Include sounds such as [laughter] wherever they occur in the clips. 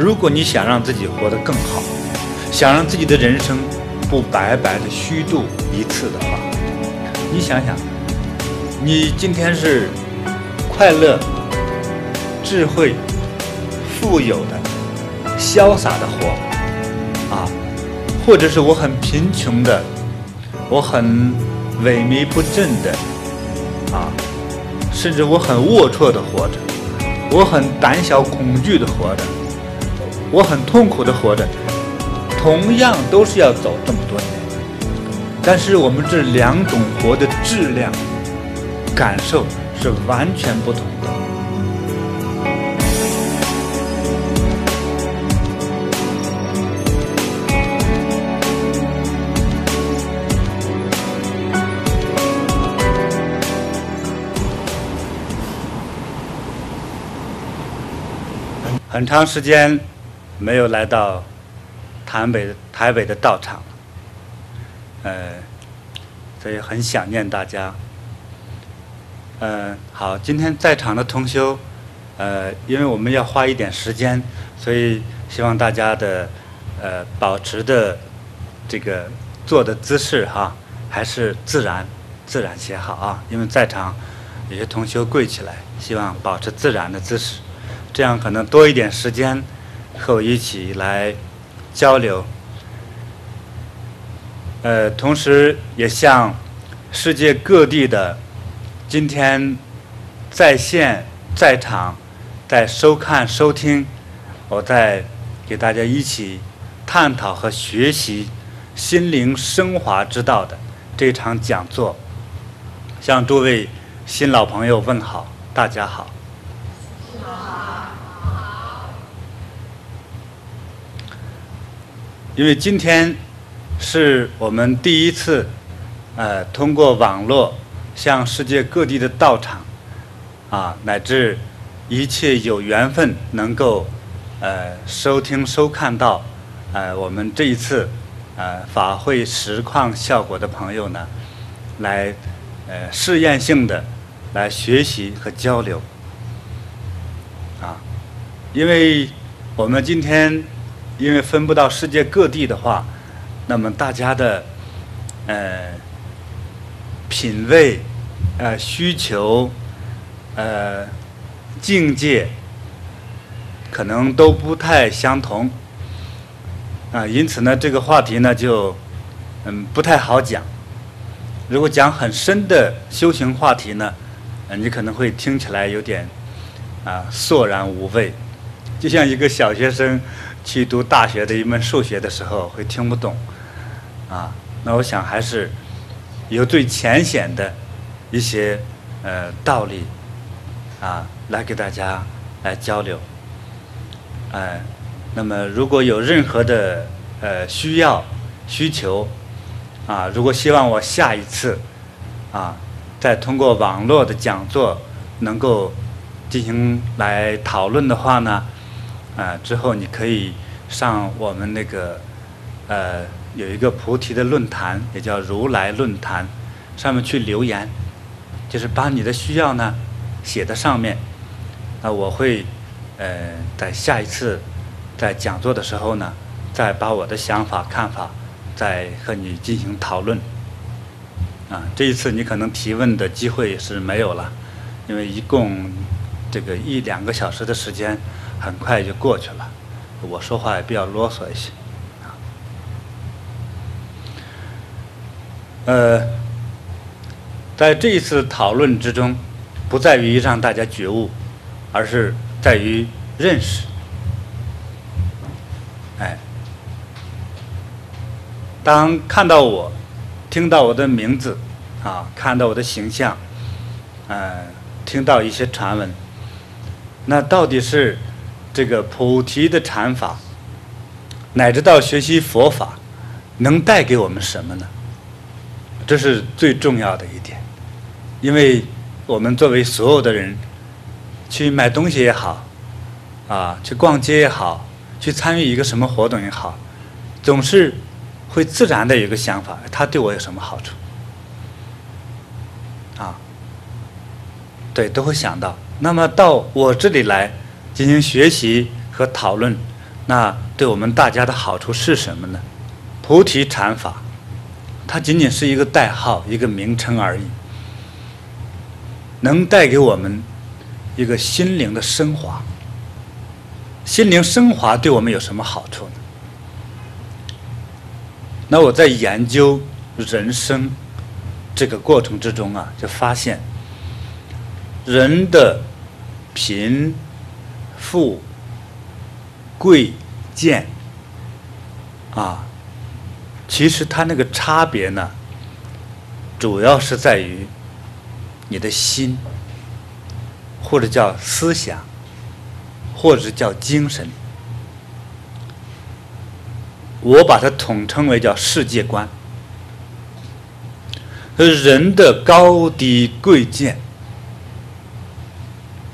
如果你想让自己活得更好，想让自己的人生不白白的虚度一次的话，你想想，你今天是快乐、智慧、富有的、潇洒的活啊，或者是我很贫穷的，我很萎靡不振的啊，甚至我很龌龊的活着，我很胆小恐惧的活着，我很痛苦的活着，同样都是要走这么多年，但是我们这两种活的质量、感受是完全不同的。很长时间没有来到台北台北的道场，呃，所以很想念大家。嗯、好，今天在场的同修，呃，因为我们要花一点时间，所以希望大家的呃保持的这个坐的姿势哈，还是自然自然些好啊。因为在场有些同修跪起来，希望保持自然的姿势。这样可能多一点时间和我一起来交流。呃，同时也向世界各地的今天在线在场在收看收听，我在给大家一起探讨和学习心灵升华之道的这场讲座，向诸位新老朋友问好，大家好。因为今天是我们第一次，呃，通过网络向世界各地的道场，啊，乃至一切有缘分能够呃收听收看到，呃，我们这一次呃法会实况效果的朋友呢，来呃试验性的来学习和交流，啊，因为我们今天。因为分布到世界各地的话，那么大家的呃品味、呃需求、呃境界，可能都不太相同啊。因此呢，这个话题呢就嗯不太好讲。如果讲很深的修行话题呢，你可能会听起来有点啊索然无味，就像一个小学生。去读大学的一门数学的时候会听不懂，啊，那我想还是有最浅显的一些呃道理啊，来给大家来交流，哎，那么如果有任何的呃需要需求啊，如果希望我下一次啊再通过网络的讲座能够进行来讨论的话呢？啊，之后你可以上我们那个呃有一个菩提的论坛，也叫如来论坛，上面去留言，就是把你的需要呢写在上面。那我会呃在下一次在讲座的时候呢，再把我的想法看法再和你进行讨论。啊，这一次你可能提问的机会是没有了，因为一共这个一两个小时的时间。很快就过去了，我说话也比较啰嗦一些，啊，呃，在这一次讨论之中，不在于让大家觉悟，而是在于认识，哎，当看到我，听到我的名字，啊，看到我的形象，嗯，听到一些传闻，那到底是？这个菩提的禅法，乃至到学习佛法，能带给我们什么呢？这是最重要的一点，因为我们作为所有的人，去买东西也好，啊，去逛街也好，去参与一个什么活动也好，总是会自然的有个想法，他对我有什么好处？啊，对，都会想到。那么到我这里来。进行学习和讨论，那对我们大家的好处是什么呢？菩提禅法，它仅仅是一个代号，一个名称而已，能带给我们一个心灵的升华。心灵升华对我们有什么好处呢？那我在研究人生这个过程之中啊，就发现人的贫富贵贱啊，其实它那个差别呢，主要是在于你的心，或者叫思想，或者叫精神。我把它统称为叫世界观。人的高低贵贱，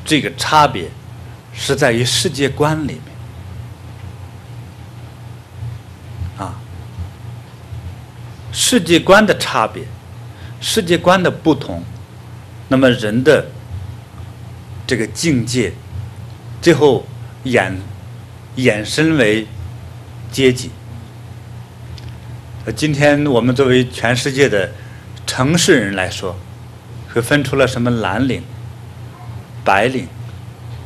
这个差别是在于世界观里面啊，世界观的差别，世界观的不同，那么人的这个境界，最后衍衍生为阶级。今天我们作为全世界的城市人来说，会分出了什么蓝领、白领，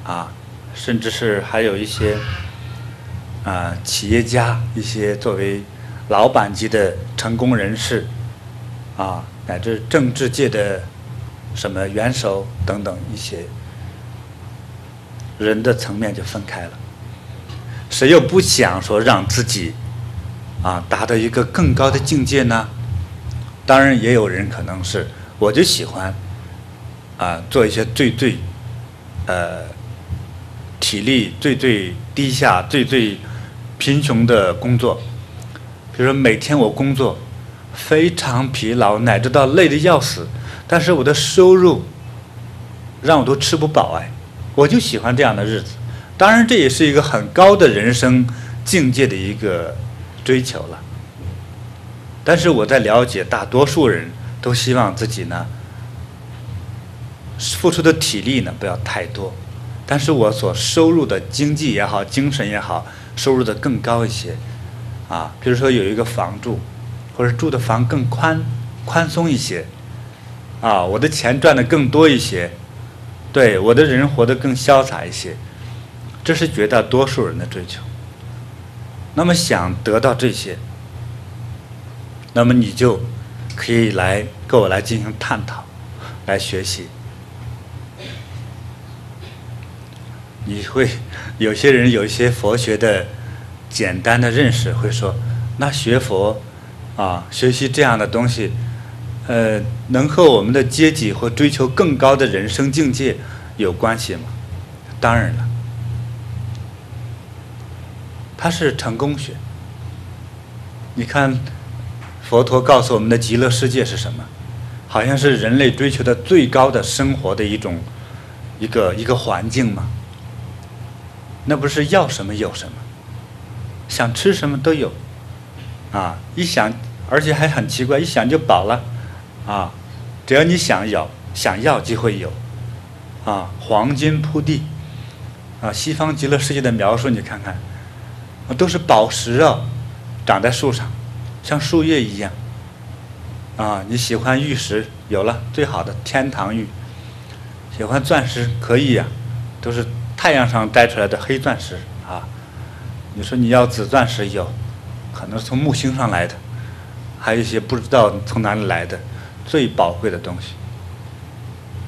啊，甚至是还有一些啊企业家，一些作为老板级的成功人士，啊，乃至政治界的什么元首等等一些人的层面就分开了。谁又不想说让自己？啊，达到一个更高的境界呢？当然，也有人可能是，我就喜欢啊，做一些最最呃体力最最低下、最最贫穷的工作。比如说，每天我工作非常疲劳，乃至到累得要死，但是我的收入让我都吃不饱哎，我就喜欢这样的日子。当然，这也是一个很高的人生境界的一个。追求了，但是我在了解，大多数人都希望自己呢，付出的体力呢不要太多，但是我所收入的经济也好，精神也好，收入的更高一些，啊，比如说有一个房住，或者住的房更宽宽松一些，啊，我的钱赚的更多一些，对，我的人活得更潇洒一些，这是绝大多数人的追求。那么想得到这些，那么你就可以来跟我来进行探讨，来学习。你会有些人有一些佛学的简单的认识，会说：那学佛啊，学习这样的东西，呃，能和我们的阶级或追求更高的人生境界有关系吗？当然了。它是成功学。你看，佛陀告诉我们的极乐世界是什么？好像是人类追求的最高的生活的一种一个一个环境嘛。那不是要什么有什么，想吃什么都有，啊，一想，而且还很奇怪，一想就饱了，啊，只要你想有，想要就会有，啊，黄金铺地，啊，西方极乐世界的描述你看看。都是宝石啊，长在树上，像树叶一样。啊，你喜欢玉石，有了最好的天堂玉。喜欢钻石可以呀，都是太阳上摘出来的黑钻石啊。你说你要紫钻石有，可能是从木星上来的，还有一些不知道从哪里来的最宝贵的东西。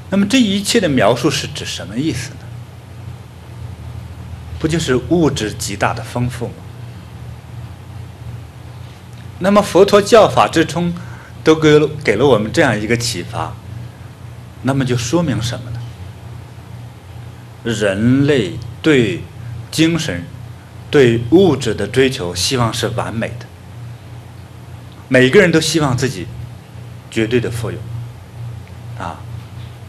那么这一切的描述是指什么意思呢？不就是物质极大的丰富吗？那么佛陀教法之中，都给了给了我们这样一个启发，那么就说明什么呢？人类对精神、对物质的追求，希望是完美的。每个人都希望自己绝对的富有，啊，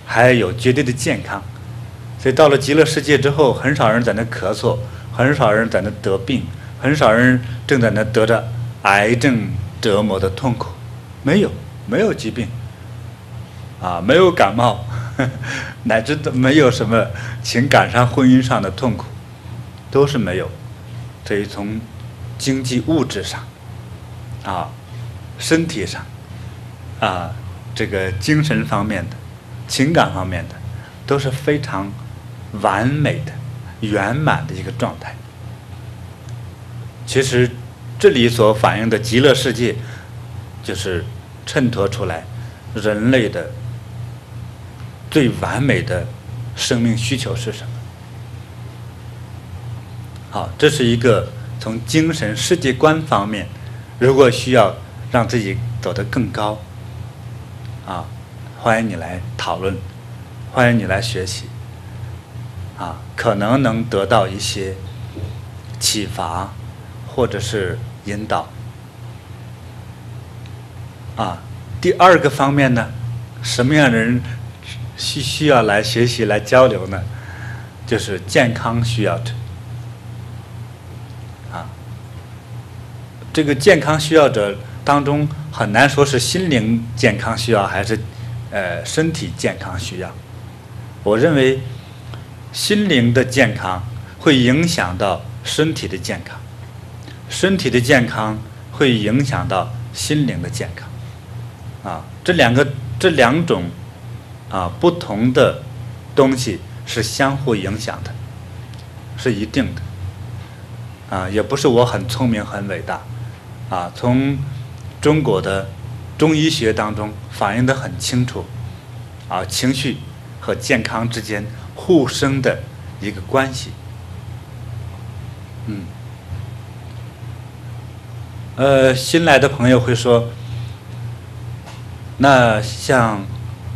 还有绝对的健康。所以到了极乐世界之后，很少人在那咳嗽，很少人在那得病，很少人正在那得着癌症折磨的痛苦，没有，没有疾病，啊，没有感冒，[laughs] 乃至都没有什么情感上、婚姻上的痛苦，都是没有，所以从经济物质上，啊，身体上，啊，这个精神方面的、情感方面的，都是非常完美的、圆满的一个状态。其实，这里所反映的极乐世界，就是衬托出来人类的最完美的生命需求是什么。好，这是一个从精神世界观方面，如果需要让自己走得更高，啊，欢迎你来讨论，欢迎你来学习，啊，可能能得到一些启发。或者是引导，啊，第二个方面呢，什么样的人需需要来学习来交流呢？就是健康需要者，啊，这个健康需要者当中很难说是心灵健康需要还是呃身体健康需要。我认为心灵的健康会影响到身体的健康。身体的健康会影响到心灵的健康，啊，这两个这两种啊不同的东西是相互影响的，是一定的，啊，也不是我很聪明很伟大，啊，从中国的中医学当中反映的很清楚，啊，情绪和健康之间互生的一个关系，嗯。呃，新来的朋友会说，那像，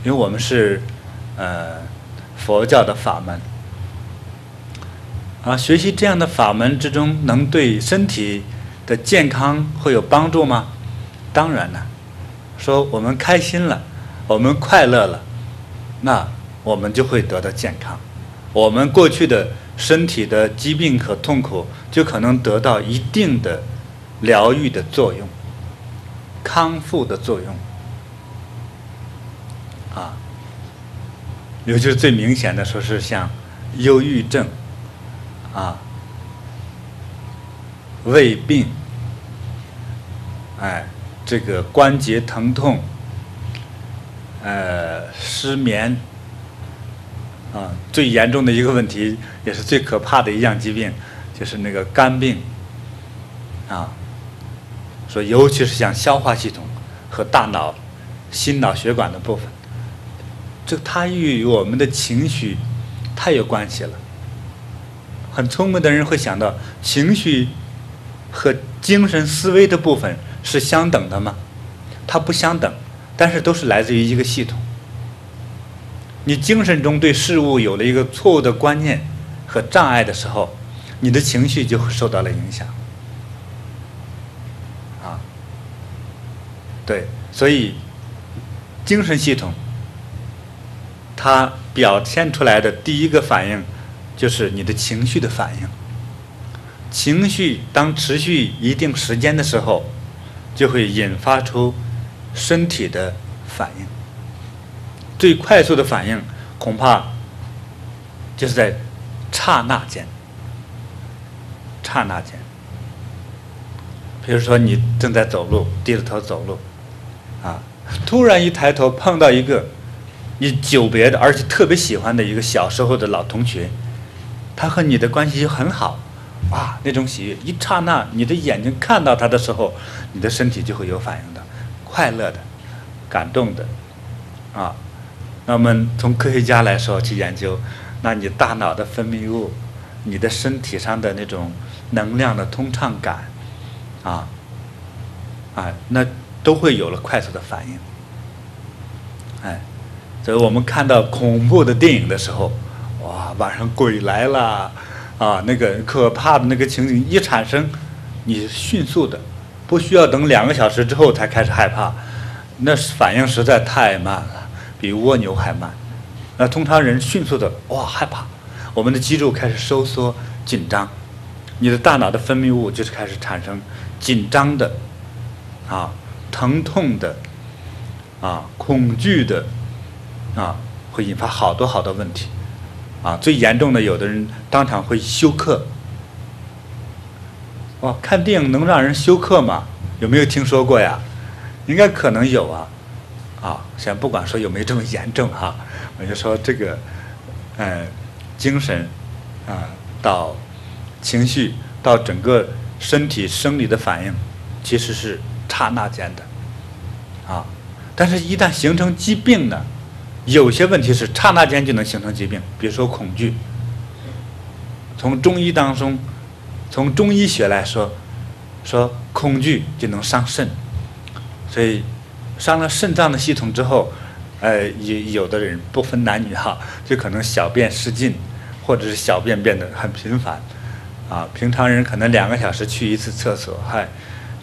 因为我们是呃佛教的法门，啊，学习这样的法门之中，能对身体的健康会有帮助吗？当然了，说我们开心了，我们快乐了，那我们就会得到健康，我们过去的身体的疾病和痛苦就可能得到一定的。疗愈的作用，康复的作用，尤其是最明显的，说是像忧郁症，啊，胃病，哎，这个关节疼痛，呃，失眠，啊，最严重的一个问题，也是最可怕的一样疾病，就是那个肝病，啊。说，尤其是像消化系统和大脑、心脑血管的部分，这它与我们的情绪太有关系了。很聪明的人会想到，情绪和精神思维的部分是相等的吗？它不相等，但是都是来自于一个系统。你精神中对事物有了一个错误的观念和障碍的时候，你的情绪就会受到了影响。啊对，所以精神系统它表现出来的第一个反应就是你的情绪的反应。情绪当持续一定时间的时候，就会引发出身体的反应。最快速的反应恐怕就是在刹那间，刹那间。比如说你正在走路，低着头走路。啊！突然一抬头碰到一个你久别的，而且特别喜欢的一个小时候的老同学，他和你的关系就很好，哇！那种喜悦，一刹那，你的眼睛看到他的时候，你的身体就会有反应的，快乐的，感动的，啊！那么从科学家来说去研究，那你大脑的分泌物，你的身体上的那种能量的通畅感，啊，啊，那。都会有了快速的反应，所以我们看到恐怖的电影的时候，哇，晚上鬼来了，啊，那个可怕的那个情景一产生，你迅速的，不需要等两个小时之后才开始害怕，那反应实在太慢了，比蜗牛还慢。那通常人迅速的哇害怕，我们的肌肉开始收缩紧张，你的大脑的分泌物就是开始产生紧张的，啊。疼痛的，啊，恐惧的，啊，会引发好多好多问题，啊，最严重的，有的人当场会休克，哦，看电影能让人休克吗？有没有听说过呀？应该可能有啊。啊，先不管说有没有这么严重哈，我就说这个，呃，精神啊，到情绪到整个身体生理的反应，其实是刹那间的。啊，但是，一旦形成疾病呢，有些问题是刹那间就能形成疾病，比如说恐惧。从中医当中，从中医学来说，说恐惧就能伤肾，所以伤了肾脏的系统之后，呃，有有的人不分男女哈，就可能小便失禁，或者是小便变得很频繁，啊，平常人可能两个小时去一次厕所，嗨，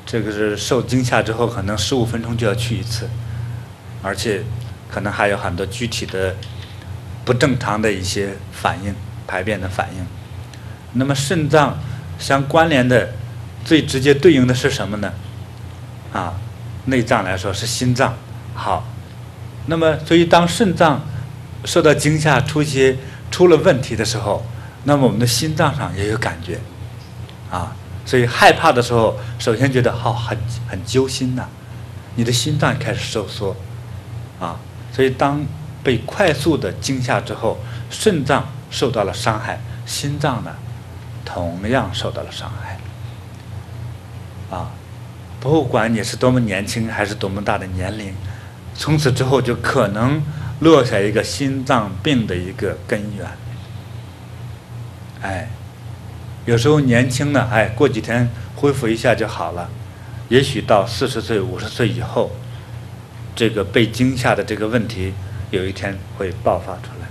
这个是受惊吓之后可能十五分钟就要去一次，而且可能还有很多具体的不正常的一些反应，排便的反应。那么肾脏相关联的最直接对应的是什么呢？啊，内脏来说是心脏。好，那么所以当肾脏受到惊吓、出些出了问题的时候，那么我们的心脏上也有感觉。啊，所以害怕的时候，首先觉得好很很揪心呐，你的心脏开始收缩。啊，所以当被快速的惊吓之后，肾脏受到了伤害，心脏呢？同样受到了伤害，啊，不管你是多么年轻还是多么大的年龄，从此之后就可能落下一个心脏病的一个根源。哎，有时候年轻呢，哎，过几天恢复一下就好了，也许到四十岁、五十岁以后，这个被惊吓的这个问题，有一天会爆发出来，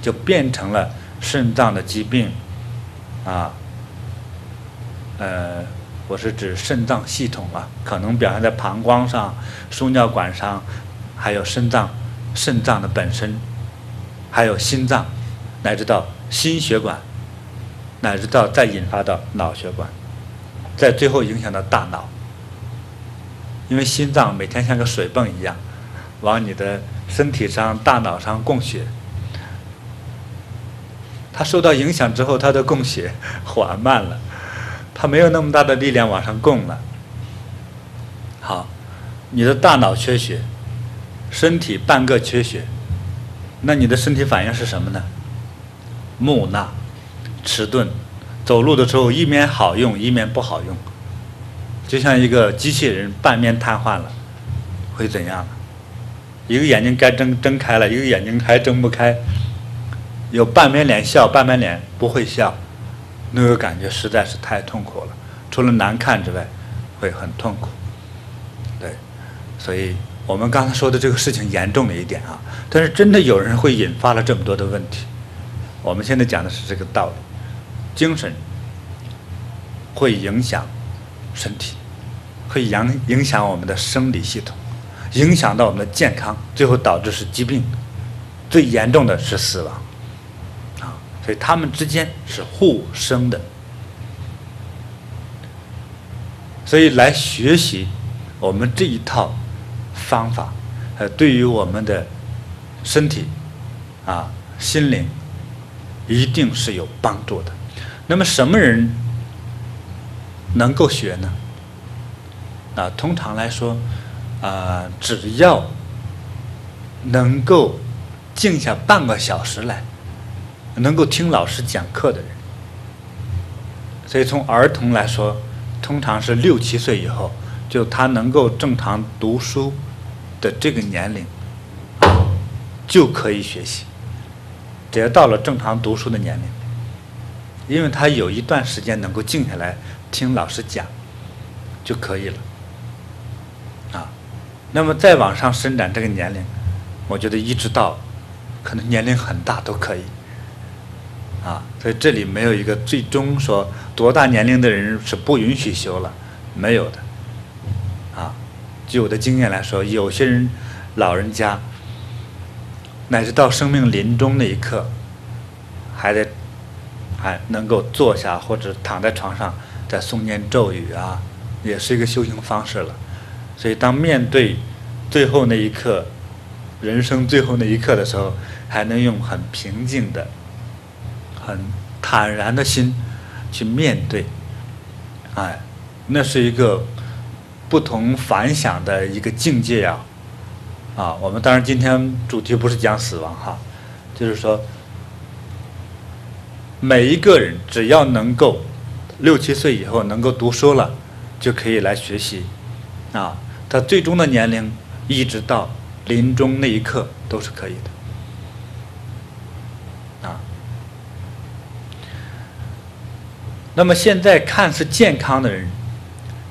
就变成了肾脏的疾病。啊，呃，我是指肾脏系统啊，可能表现在膀胱上、输尿管上，还有肾脏、肾脏的本身，还有心脏，乃至到心血管，乃至到再引发到脑血管，在最后影响到大脑。因为心脏每天像个水泵一样，往你的身体上、大脑上供血。它受到影响之后，它的供血 [laughs] 缓慢了，它没有那么大的力量往上供了。好，你的大脑缺血，身体半个缺血，那你的身体反应是什么呢？木讷、迟钝，走路的时候一面好用，一面不好用，就像一个机器人半面瘫痪了，会怎样？一个眼睛该睁睁开了，一个眼睛还睁不开。有半边脸笑，半边脸不会笑，那个感觉实在是太痛苦了。除了难看之外，会很痛苦。对，所以我们刚才说的这个事情严重了一点啊。但是真的有人会引发了这么多的问题。我们现在讲的是这个道理：精神会影响身体，会影影响我们的生理系统，影响到我们的健康，最后导致是疾病，最严重的是死亡。啊所以他们之间是互生的，所以来学习我们这一套方法，呃，对于我们的身体啊、心灵，一定是有帮助的。那么什么人能够学呢？啊，通常来说，啊，只要能够静下半个小时来。能够听老师讲课的人，所以从儿童来说，通常是六七岁以后，就他能够正常读书的这个年龄，就可以学习。只要到了正常读书的年龄，因为他有一段时间能够静下来听老师讲，就可以了。啊，那么再往上伸展这个年龄，我觉得一直到可能年龄很大都可以。啊，所以这里没有一个最终说多大年龄的人是不允许修了，没有的。啊，据我的经验来说，有些人老人家乃至到生命临终那一刻，还得还能够坐下或者躺在床上在诵念咒语啊，也是一个修行方式了。所以当面对最后那一刻，人生最后那一刻的时候，还能用很平静的。很坦然的心去面对，哎，那是一个不同凡响的一个境界呀！啊，我们当然今天主题不是讲死亡哈，就是说每一个人只要能够六七岁以后能够读书了，就可以来学习啊。他最终的年龄一直到临终那一刻都是可以的。啊那么现在看似健康的人，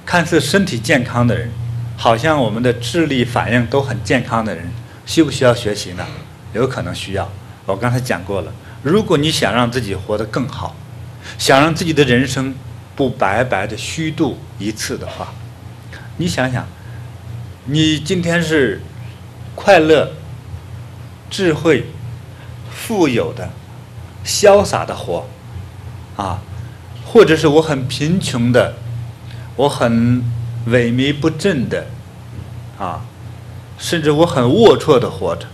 看似身体健康的人，好像我们的智力反应都很健康的人，需不需要学习呢？有可能需要。我刚才讲过了，如果你想让自己活得更好，想让自己的人生不白白的虚度一次的话，你想想，你今天是快乐、智慧、富有的、潇洒的活，啊。或者是我很贫穷的，我很萎靡不振的，啊，甚至我很龌龊的活着，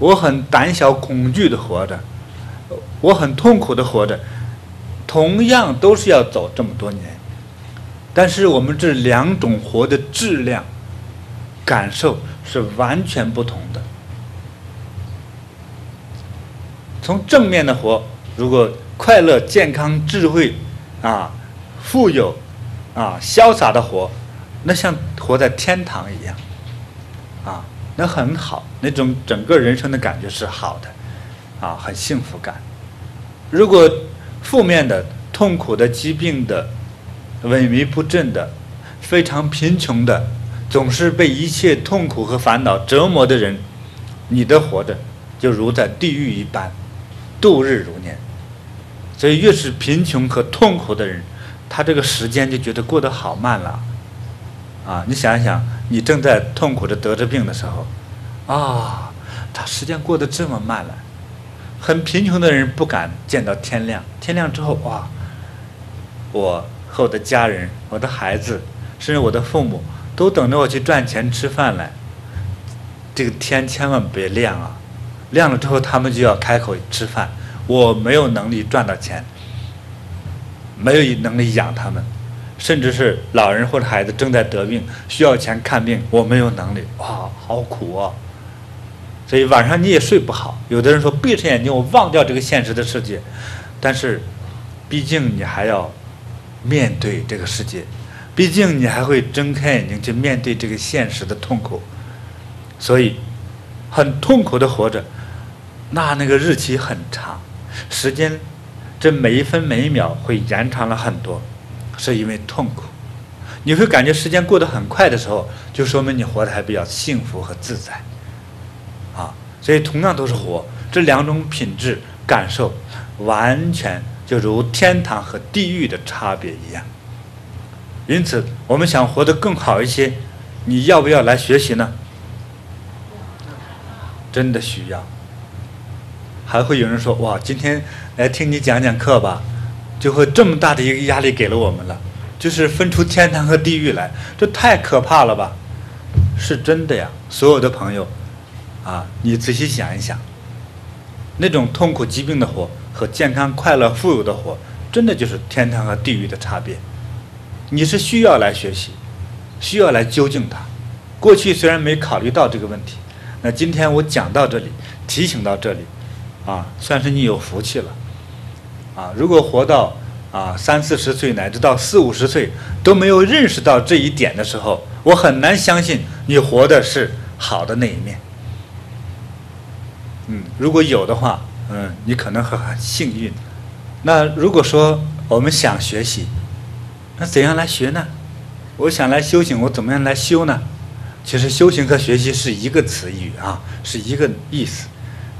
我很胆小恐惧的活着，我很痛苦的活着，同样都是要走这么多年，但是我们这两种活的质量、感受是完全不同的。从正面的活，如果快乐、健康、智慧。啊，富有，啊，潇洒的活，那像活在天堂一样，啊，那很好，那种整个人生的感觉是好的，啊，很幸福感。如果负面的、痛苦的、疾病的、萎靡不振的、非常贫穷的，总是被一切痛苦和烦恼折磨的人，你的活着就如在地狱一般，度日如年。所以，越是贫穷和痛苦的人，他这个时间就觉得过得好慢了。啊，你想一想，你正在痛苦着得着病的时候，啊，他时间过得这么慢了。很贫穷的人不敢见到天亮，天亮之后，哇，我和我的家人、我的孩子，甚至我的父母，都等着我去赚钱吃饭来。这个天千万别亮啊！亮了之后，他们就要开口吃饭。我没有能力赚到钱，没有能力养他们，甚至是老人或者孩子正在得病需要钱看病，我没有能力，哇，好苦啊！所以晚上你也睡不好。有的人说闭上眼睛我忘掉这个现实的世界，但是毕竟你还要面对这个世界，毕竟你还会睁开眼睛去面对这个现实的痛苦，所以很痛苦的活着，那那个日期很长。时间，这每一分每一秒会延长了很多，是因为痛苦。你会感觉时间过得很快的时候，就说明你活得还比较幸福和自在。所以同样都是活，这两种品质感受，完全就如天堂和地狱的差别一样。因此，我们想活得更好一些，你要不要来学习呢？真的需要。还会有人说：“哇，今天来听你讲讲课吧，就会这么大的一个压力给了我们了，就是分出天堂和地狱来，这太可怕了吧？”是真的呀，所有的朋友，啊，你仔细想一想，那种痛苦疾病的活和健康快乐富有的活，真的就是天堂和地狱的差别。你是需要来学习，需要来究竟它。过去虽然没考虑到这个问题，那今天我讲到这里，提醒到这里。啊，算是你有福气了，啊，如果活到啊三四十岁乃至到四五十岁都没有认识到这一点的时候，我很难相信你活的是好的那一面。嗯，如果有的话，嗯，你可能很很幸运。那如果说我们想学习，那怎样来学呢？我想来修行，我怎么样来修呢？其实修行和学习是一个词语啊，是一个意思。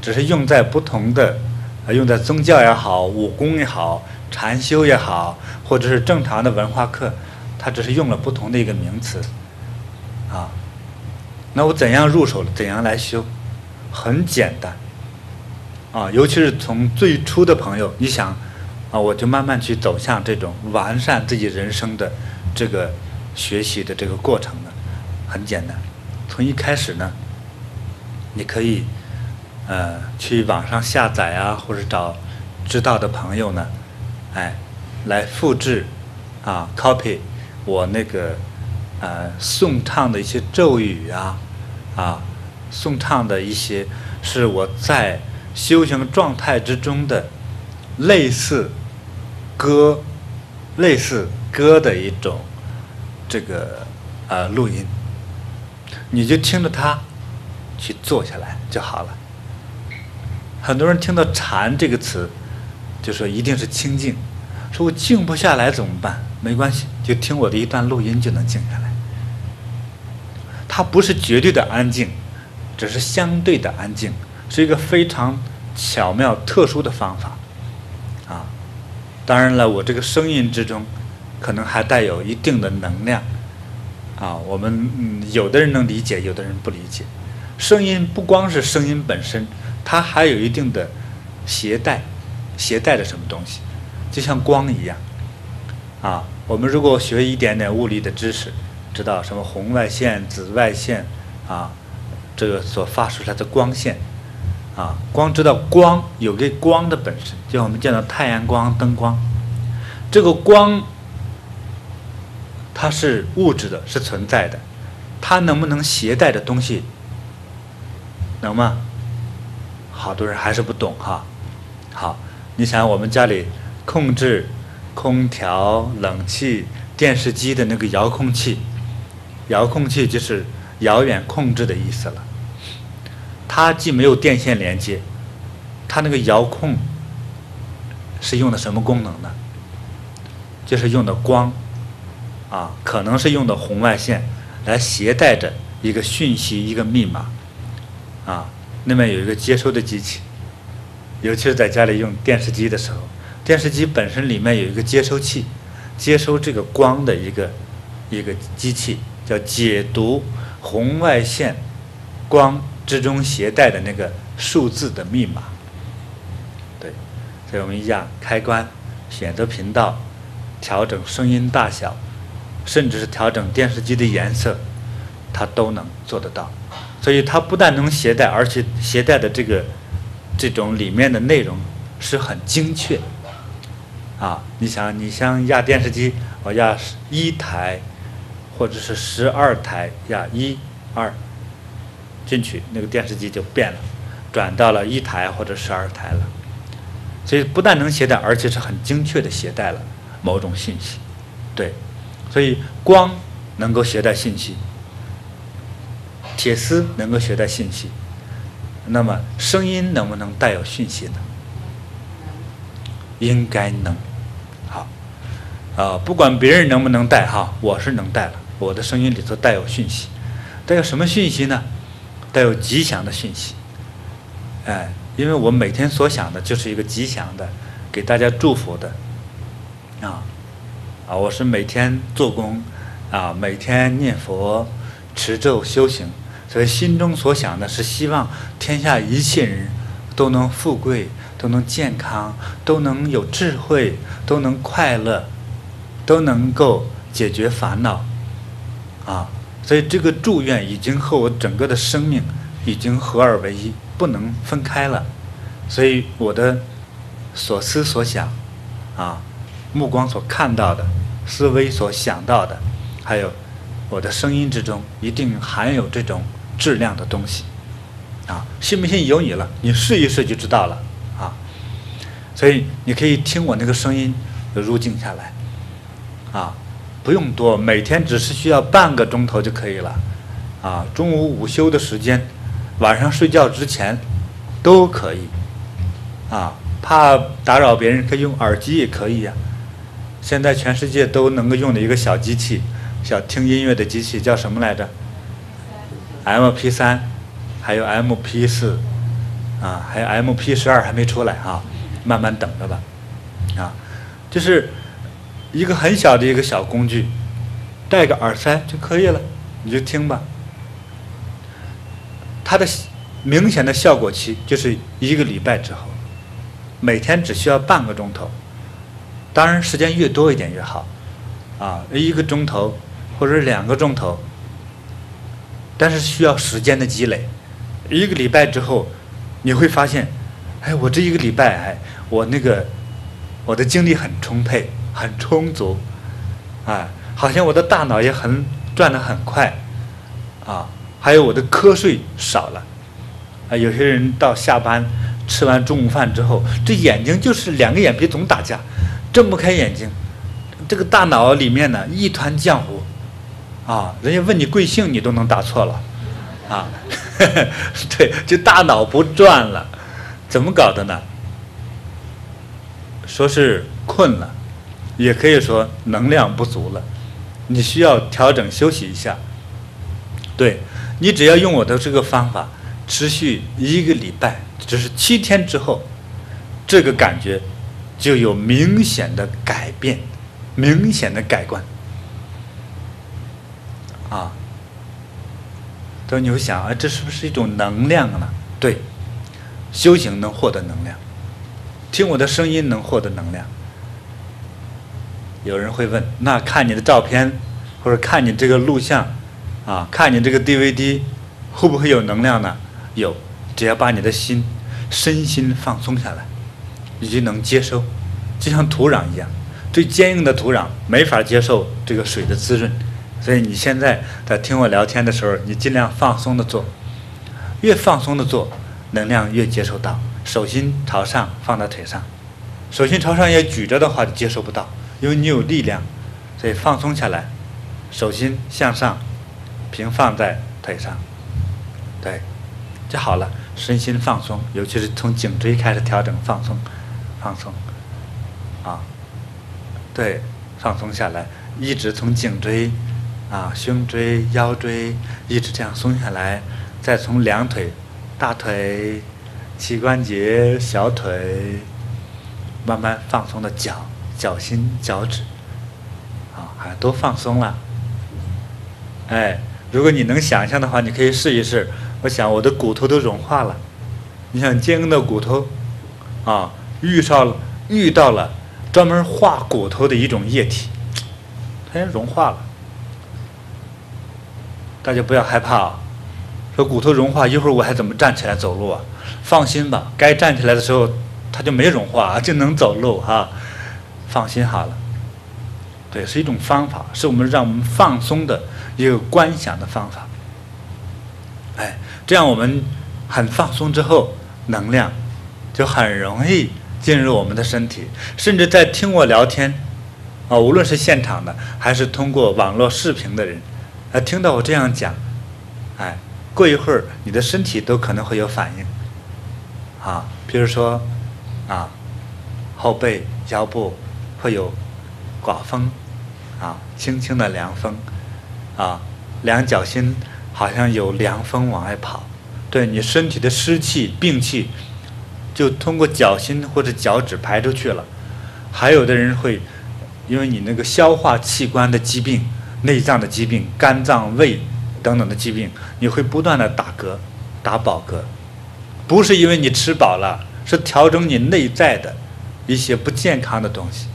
只是用在不同的，啊，用在宗教也好，武功也好，禅修也好，或者是正常的文化课，它只是用了不同的一个名词，啊，那我怎样入手？怎样来修？很简单，啊，尤其是从最初的朋友，你想，啊，我就慢慢去走向这种完善自己人生的这个学习的这个过程呢，很简单，从一开始呢，你可以。呃，去网上下载啊，或者找知道的朋友呢，哎，来复制啊，copy 我那个呃诵唱的一些咒语啊，啊，诵唱的一些是我在修行状态之中的类似歌，类似歌的一种这个呃录音，你就听着它去坐下来就好了。很多人听到“禅”这个词，就说一定是清静。说我静不下来怎么办？没关系，就听我的一段录音就能静下来。它不是绝对的安静，只是相对的安静，是一个非常巧妙、特殊的方法。啊，当然了，我这个声音之中，可能还带有一定的能量。啊，我们嗯，有的人能理解，有的人不理解。声音不光是声音本身。它还有一定的携带，携带着什么东西，就像光一样，啊，我们如果学一点点物理的知识，知道什么红外线、紫外线，啊，这个所发出来的光线，啊，光知道光有个光的本身，就像我们见到太阳光、灯光，这个光它是物质的，是存在的，它能不能携带的东西，能吗？好多人还是不懂哈，好，你想我们家里控制空调、冷气、电视机的那个遥控器，遥控器就是遥远控制的意思了。它既没有电线连接，它那个遥控是用的什么功能呢？就是用的光，啊，可能是用的红外线来携带着一个讯息、一个密码，啊。那边有一个接收的机器，尤其是在家里用电视机的时候，电视机本身里面有一个接收器，接收这个光的一个一个机器，叫解读红外线光之中携带的那个数字的密码。对，所以我们一样开关、选择频道、调整声音大小，甚至是调整电视机的颜色，它都能做得到。所以它不但能携带，而且携带的这个这种里面的内容是很精确。啊，你想，你像压电视机，我压一台或者是十二台，压一二进去，那个电视机就变了，转到了一台或者十二台了。所以不但能携带，而且是很精确的携带了某种信息。对，所以光能够携带信息。铁丝能够携带信息，那么声音能不能带有讯息呢？应该能。好，啊，不管别人能不能带哈，我是能带了。我的声音里头带有讯息，带有什么讯息呢？带有吉祥的讯息。哎，因为我每天所想的就是一个吉祥的，给大家祝福的。啊，啊，我是每天做工，啊，每天念佛、持咒、修行。所以心中所想的是希望天下一切人都能富贵，都能健康，都能有智慧，都能快乐，都能够解决烦恼，啊！所以这个祝愿已经和我整个的生命已经合二为一，不能分开了。所以我的所思所想，啊，目光所看到的，思维所想到的，还有我的声音之中，一定含有这种。质量的东西，啊，信不信由你了，你试一试就知道了，啊，所以你可以听我那个声音入静下来，啊，不用多，每天只是需要半个钟头就可以了，啊，中午午休的时间，晚上睡觉之前都可以，啊，怕打扰别人可以用耳机也可以呀，现在全世界都能够用的一个小机器，小听音乐的机器叫什么来着？M P 三，还有 M P 四，啊，还有 M P 十二还没出来啊，慢慢等着吧，啊，就是一个很小的一个小工具，带个耳塞就可以了，你就听吧。它的明显的效果期就是一个礼拜之后，每天只需要半个钟头，当然时间越多一点越好，啊，一个钟头或者两个钟头。但是需要时间的积累，一个礼拜之后，你会发现，哎，我这一个礼拜，哎，我那个，我的精力很充沛，很充足，哎，好像我的大脑也很转得很快，啊，还有我的瞌睡少了，啊，有些人到下班吃完中午饭之后，这眼睛就是两个眼皮总打架，睁不开眼睛，这个大脑里面呢一团浆糊，啊，人家问你贵姓你都能答错了，啊，[laughs] 对，就大脑不转了，怎么搞的呢？说是困了，也可以说能量不足了，你需要调整休息一下。对，你只要用我的这个方法，持续一个礼拜，只是七天之后，这个感觉就有明显的改变，明显的改观。啊，都你会想啊，这是不是一种能量呢？对，修行能获得能量。听我的声音能获得能量。有人会问：那看你的照片，或者看你这个录像，啊，看你这个 DVD，会不会有能量呢？有，只要把你的心、身心放松下来，你就能接收，就像土壤一样，最坚硬的土壤没法接受这个水的滋润，所以你现在在听我聊天的时候，你尽量放松的做，越放松的做，能量越接受到。手心朝上放在腿上，手心朝上也举着的话就接收不到，因为你有力量，所以放松下来，手心向上，平放在腿上，对，就好了。身心放松，尤其是从颈椎开始调整放松，放松，啊，对，放松下来，一直从颈椎，啊，胸椎、腰椎一直这样松下来，再从两腿、大腿。膝关节、小腿，慢慢放松的脚、脚心、脚趾，啊，好像都放松了。哎，如果你能想象的话，你可以试一试。我想我的骨头都融化了，你想坚硬的骨头，啊，遇上了遇到了专门化骨头的一种液体，它也融化了。大家不要害怕啊，说骨头融化一会儿我还怎么站起来走路啊？放心吧，该站起来的时候，它就没融化，就能走路哈。放心好了，对，是一种方法，是我们让我们放松的一个观想的方法。哎，这样我们很放松之后，能量就很容易进入我们的身体，甚至在听我聊天，啊，无论是现场的还是通过网络视频的人，啊，听到我这样讲，哎，过一会儿你的身体都可能会有反应。啊，比如说，啊，后背、腰部会有刮风，啊，轻轻的凉风，啊，两脚心好像有凉风往外跑，对你身体的湿气、病气就通过脚心或者脚趾排出去了。还有的人会因为你那个消化器官的疾病、内脏的疾病、肝脏、胃等等的疾病，你会不断的打嗝、打饱嗝。不是因为你吃饱了，是调整你内在的一些不健康的东西，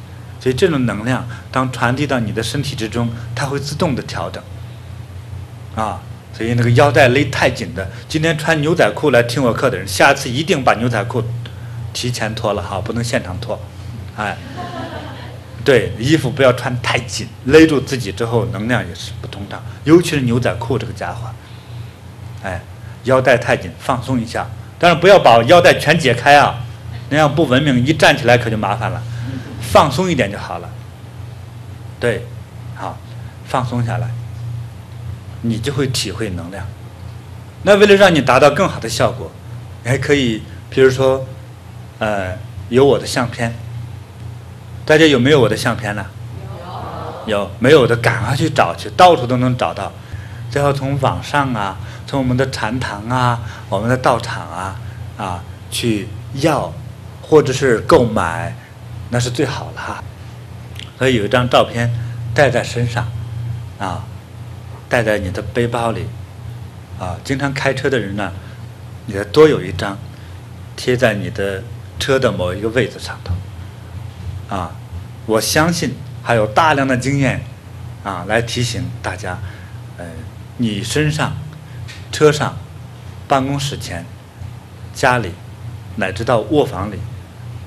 所以这种能量当传递到你的身体之中，它会自动的调整。啊，所以那个腰带勒太紧的，今天穿牛仔裤来听我课的人，下次一定把牛仔裤提前脱了哈，不能现场脱。哎，对，衣服不要穿太紧，勒住自己之后能量也是不通畅，尤其是牛仔裤这个家伙。哎，腰带太紧，放松一下。但是不要把腰带全解开啊，那样不文明，一站起来可就麻烦了。放松一点就好了。对，好，放松下来，你就会体会能量。那为了让你达到更好的效果，你还可以，比如说，呃，有我的相片。大家有没有我的相片呢？有。有，没有的赶快去找去，到处都能找到。最后从网上啊。从我们的禅堂啊，我们的道场啊，啊，去要或者是购买，那是最好的哈。所以有一张照片带在身上，啊，带在你的背包里，啊，经常开车的人呢，你得多有一张，贴在你的车的某一个位置上头，啊，我相信还有大量的经验，啊，来提醒大家，呃，你身上。车上、办公室前、家里，乃至到卧房里，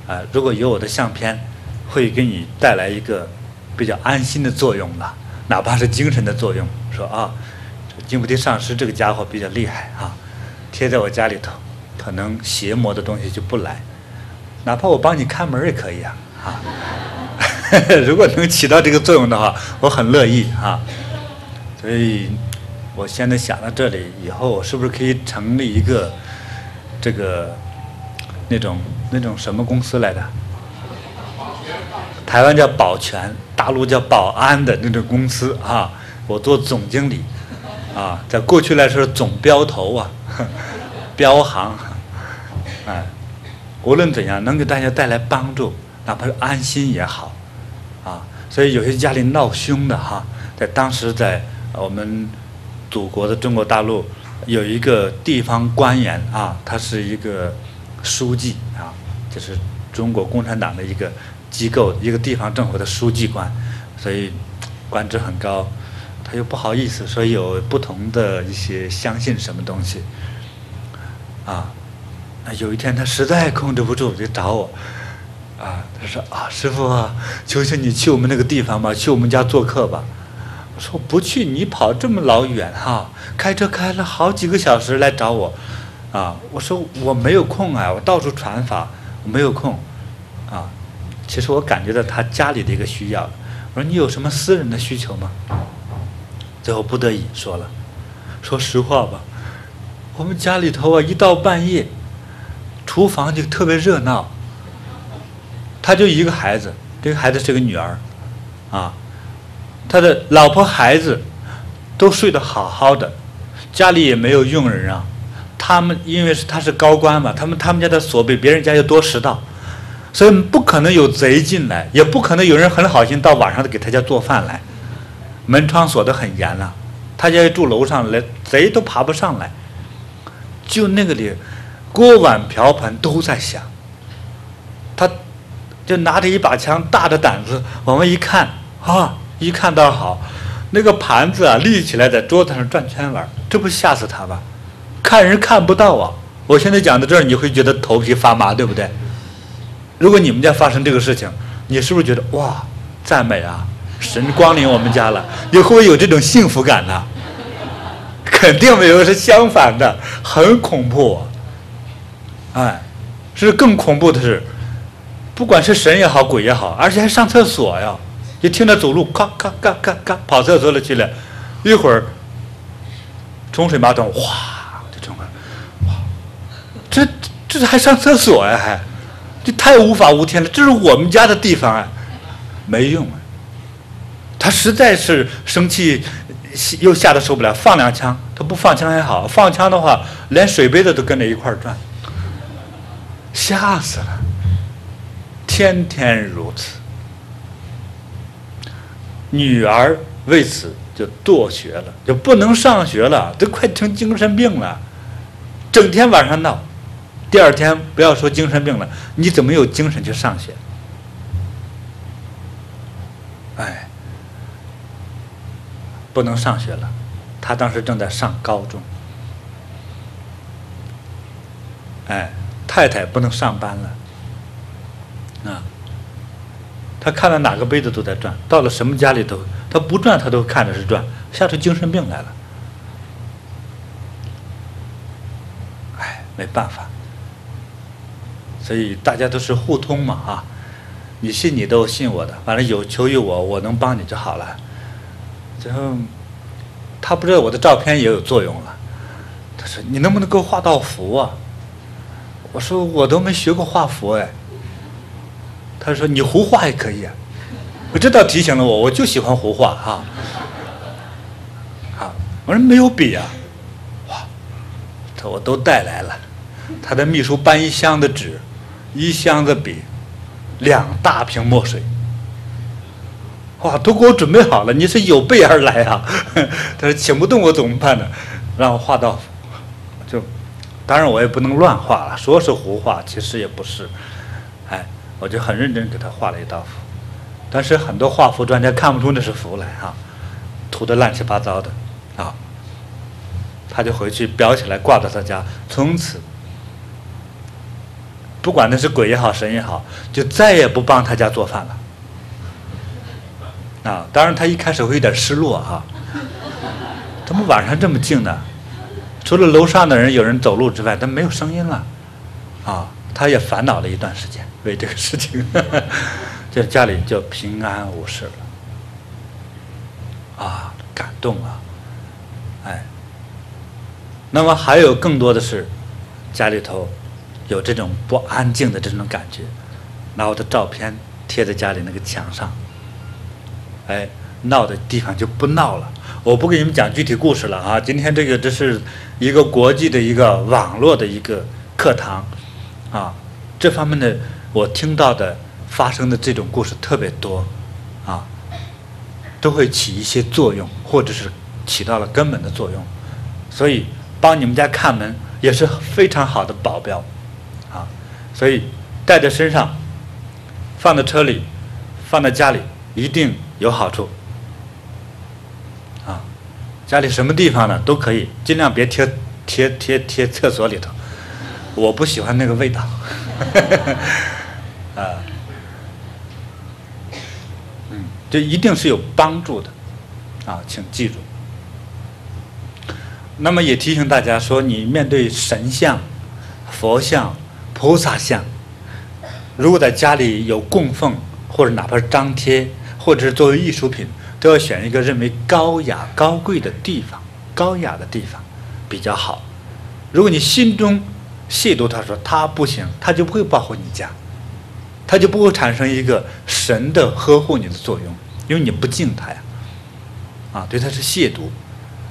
啊，如果有我的相片，会给你带来一个比较安心的作用了，哪怕是精神的作用。说啊，金菩提上师这个家伙比较厉害啊，贴在我家里头，可能邪魔的东西就不来，哪怕我帮你看门也可以啊啊。[laughs] 如果能起到这个作用的话，我很乐意啊。所以，我现在想到这里，以后我是不是可以成立一个这个那种那种什么公司来的？台湾叫保全，大陆叫保安的那种公司啊。我做总经理，啊，在过去来说总镖头啊，[laughs] 镖行，哎，无论怎样能给大家带来帮助，哪怕是安心也好，啊，所以有些家里闹凶的哈，在当时在我们祖国的中国大陆有一个地方官员啊，他是一个书记啊，就是中国共产党的一个机构一个地方政府的书记官，所以官职很高。他又不好意思说有不同的一些相信什么东西，啊，那有一天他实在控制不住就找我，啊，他说啊师傅啊，求求你去我们那个地方吧，去我们家做客吧。我说不去，你跑这么老远哈，开车开了好几个小时来找我，啊，我说我没有空啊，我到处传法，没有空，啊，其实我感觉到他家里的一个需要，我说你有什么私人的需求吗？最后不得已说了，说实话吧，我们家里头啊，一到半夜，厨房就特别热闹。他就一个孩子，这个孩子是个女儿，啊，他的老婆孩子都睡得好好的，家里也没有佣人啊。他们因为是他是高官嘛，他们他们家的锁比别人家要多十道，所以不可能有贼进来，也不可能有人很好心到晚上给他家做饭来。门窗锁得很严了，他家住楼上，来贼都爬不上来。就那个里，锅碗瓢盆都在响。他，就拿着一把枪，大着胆子往外一看，啊，一看倒好，那个盘子啊立起来在桌子上转圈玩，这不吓死他吧？看人看不到啊！我现在讲到这儿，你会觉得头皮发麻，对不对？如果你们家发生这个事情，你是不是觉得哇，赞美啊？神光临我们家了，你会不会有这种幸福感呢？肯定没有，是相反的，很恐怖。哎，是更恐怖的是，不管是神也好，鬼也好，而且还上厕所呀，就听着走路咔咔咔咔咔跑厕所里去了，一会儿冲水马桶哗，这这还上厕所呀？还，这太无法无天了。这是我们家的地方啊，没用啊。他实在是生气，又吓得受不了，放两枪。他不放枪还好，放枪的话，连水杯子都跟着一块转，吓死了。天天如此，女儿为此就辍学了，就不能上学了，都快成精神病了，整天晚上闹。第二天不要说精神病了，你怎么有精神去上学？哎。不能上学了，他当时正在上高中。哎，太太不能上班了，啊，他看到哪个杯子都在转，到了什么家里头，他不转他都看着是转，吓出精神病来了。哎，没办法，所以大家都是互通嘛啊，你信你的，我信我的，反正有求于我，我能帮你就好了。最后，他不知道我的照片也有作用了。他说：“你能不能给我画道符啊？”我说：“我都没学过画符哎。”他说：“你胡画也可以啊。”这倒提醒了我，我就喜欢胡画哈。啊，我说没有笔啊，哇，他我都带来了。他的秘书搬一箱的纸，一箱子笔，两大瓶墨水。哇，都给我准备好了，你是有备而来啊！[laughs] 他说请不动我怎么办呢？让我画道符，就，当然我也不能乱画了，说是胡画，其实也不是。哎，我就很认真给他画了一道符，但是很多画符专家看不出那是符来哈，涂的乱七八糟的啊。他就回去裱起来挂在他家，从此，不管那是鬼也好，神也好，就再也不帮他家做饭了。啊，当然他一开始会有点失落哈。怎么晚上这么静呢？除了楼上的人有人走路之外，他没有声音了，啊，他也烦恼了一段时间为这个事情，[laughs] 就家里就平安无事了，啊，感动啊，哎，那么还有更多的是家里头有这种不安静的这种感觉，拿我的照片贴在家里那个墙上，哎，闹的地方就不闹了。我不给你们讲具体故事了啊！今天这个这是一个国际的一个网络的一个课堂，啊，这方面的我听到的发生的这种故事特别多，啊，都会起一些作用，或者是起到了根本的作用，所以帮你们家看门也是非常好的保镖，所以带在身上，放在车里，放在家里一定有好处。啊家里什么地方呢都可以，尽量别贴贴贴贴厕所里头，我不喜欢那个味道。[laughs] 啊，嗯，这一定是有帮助的，啊，请记住。那么也提醒大家说，你面对神像、佛像、菩萨像，如果在家里有供奉，或者哪怕是张贴，或者是作为艺术品。都要选一个认为高雅、高贵的地方，高雅的地方比较好。如果你心中亵渎他，说他不行，他就不会保护你家，他就不会产生一个神的呵护你的作用，因为你不敬他呀。啊，对他是亵渎。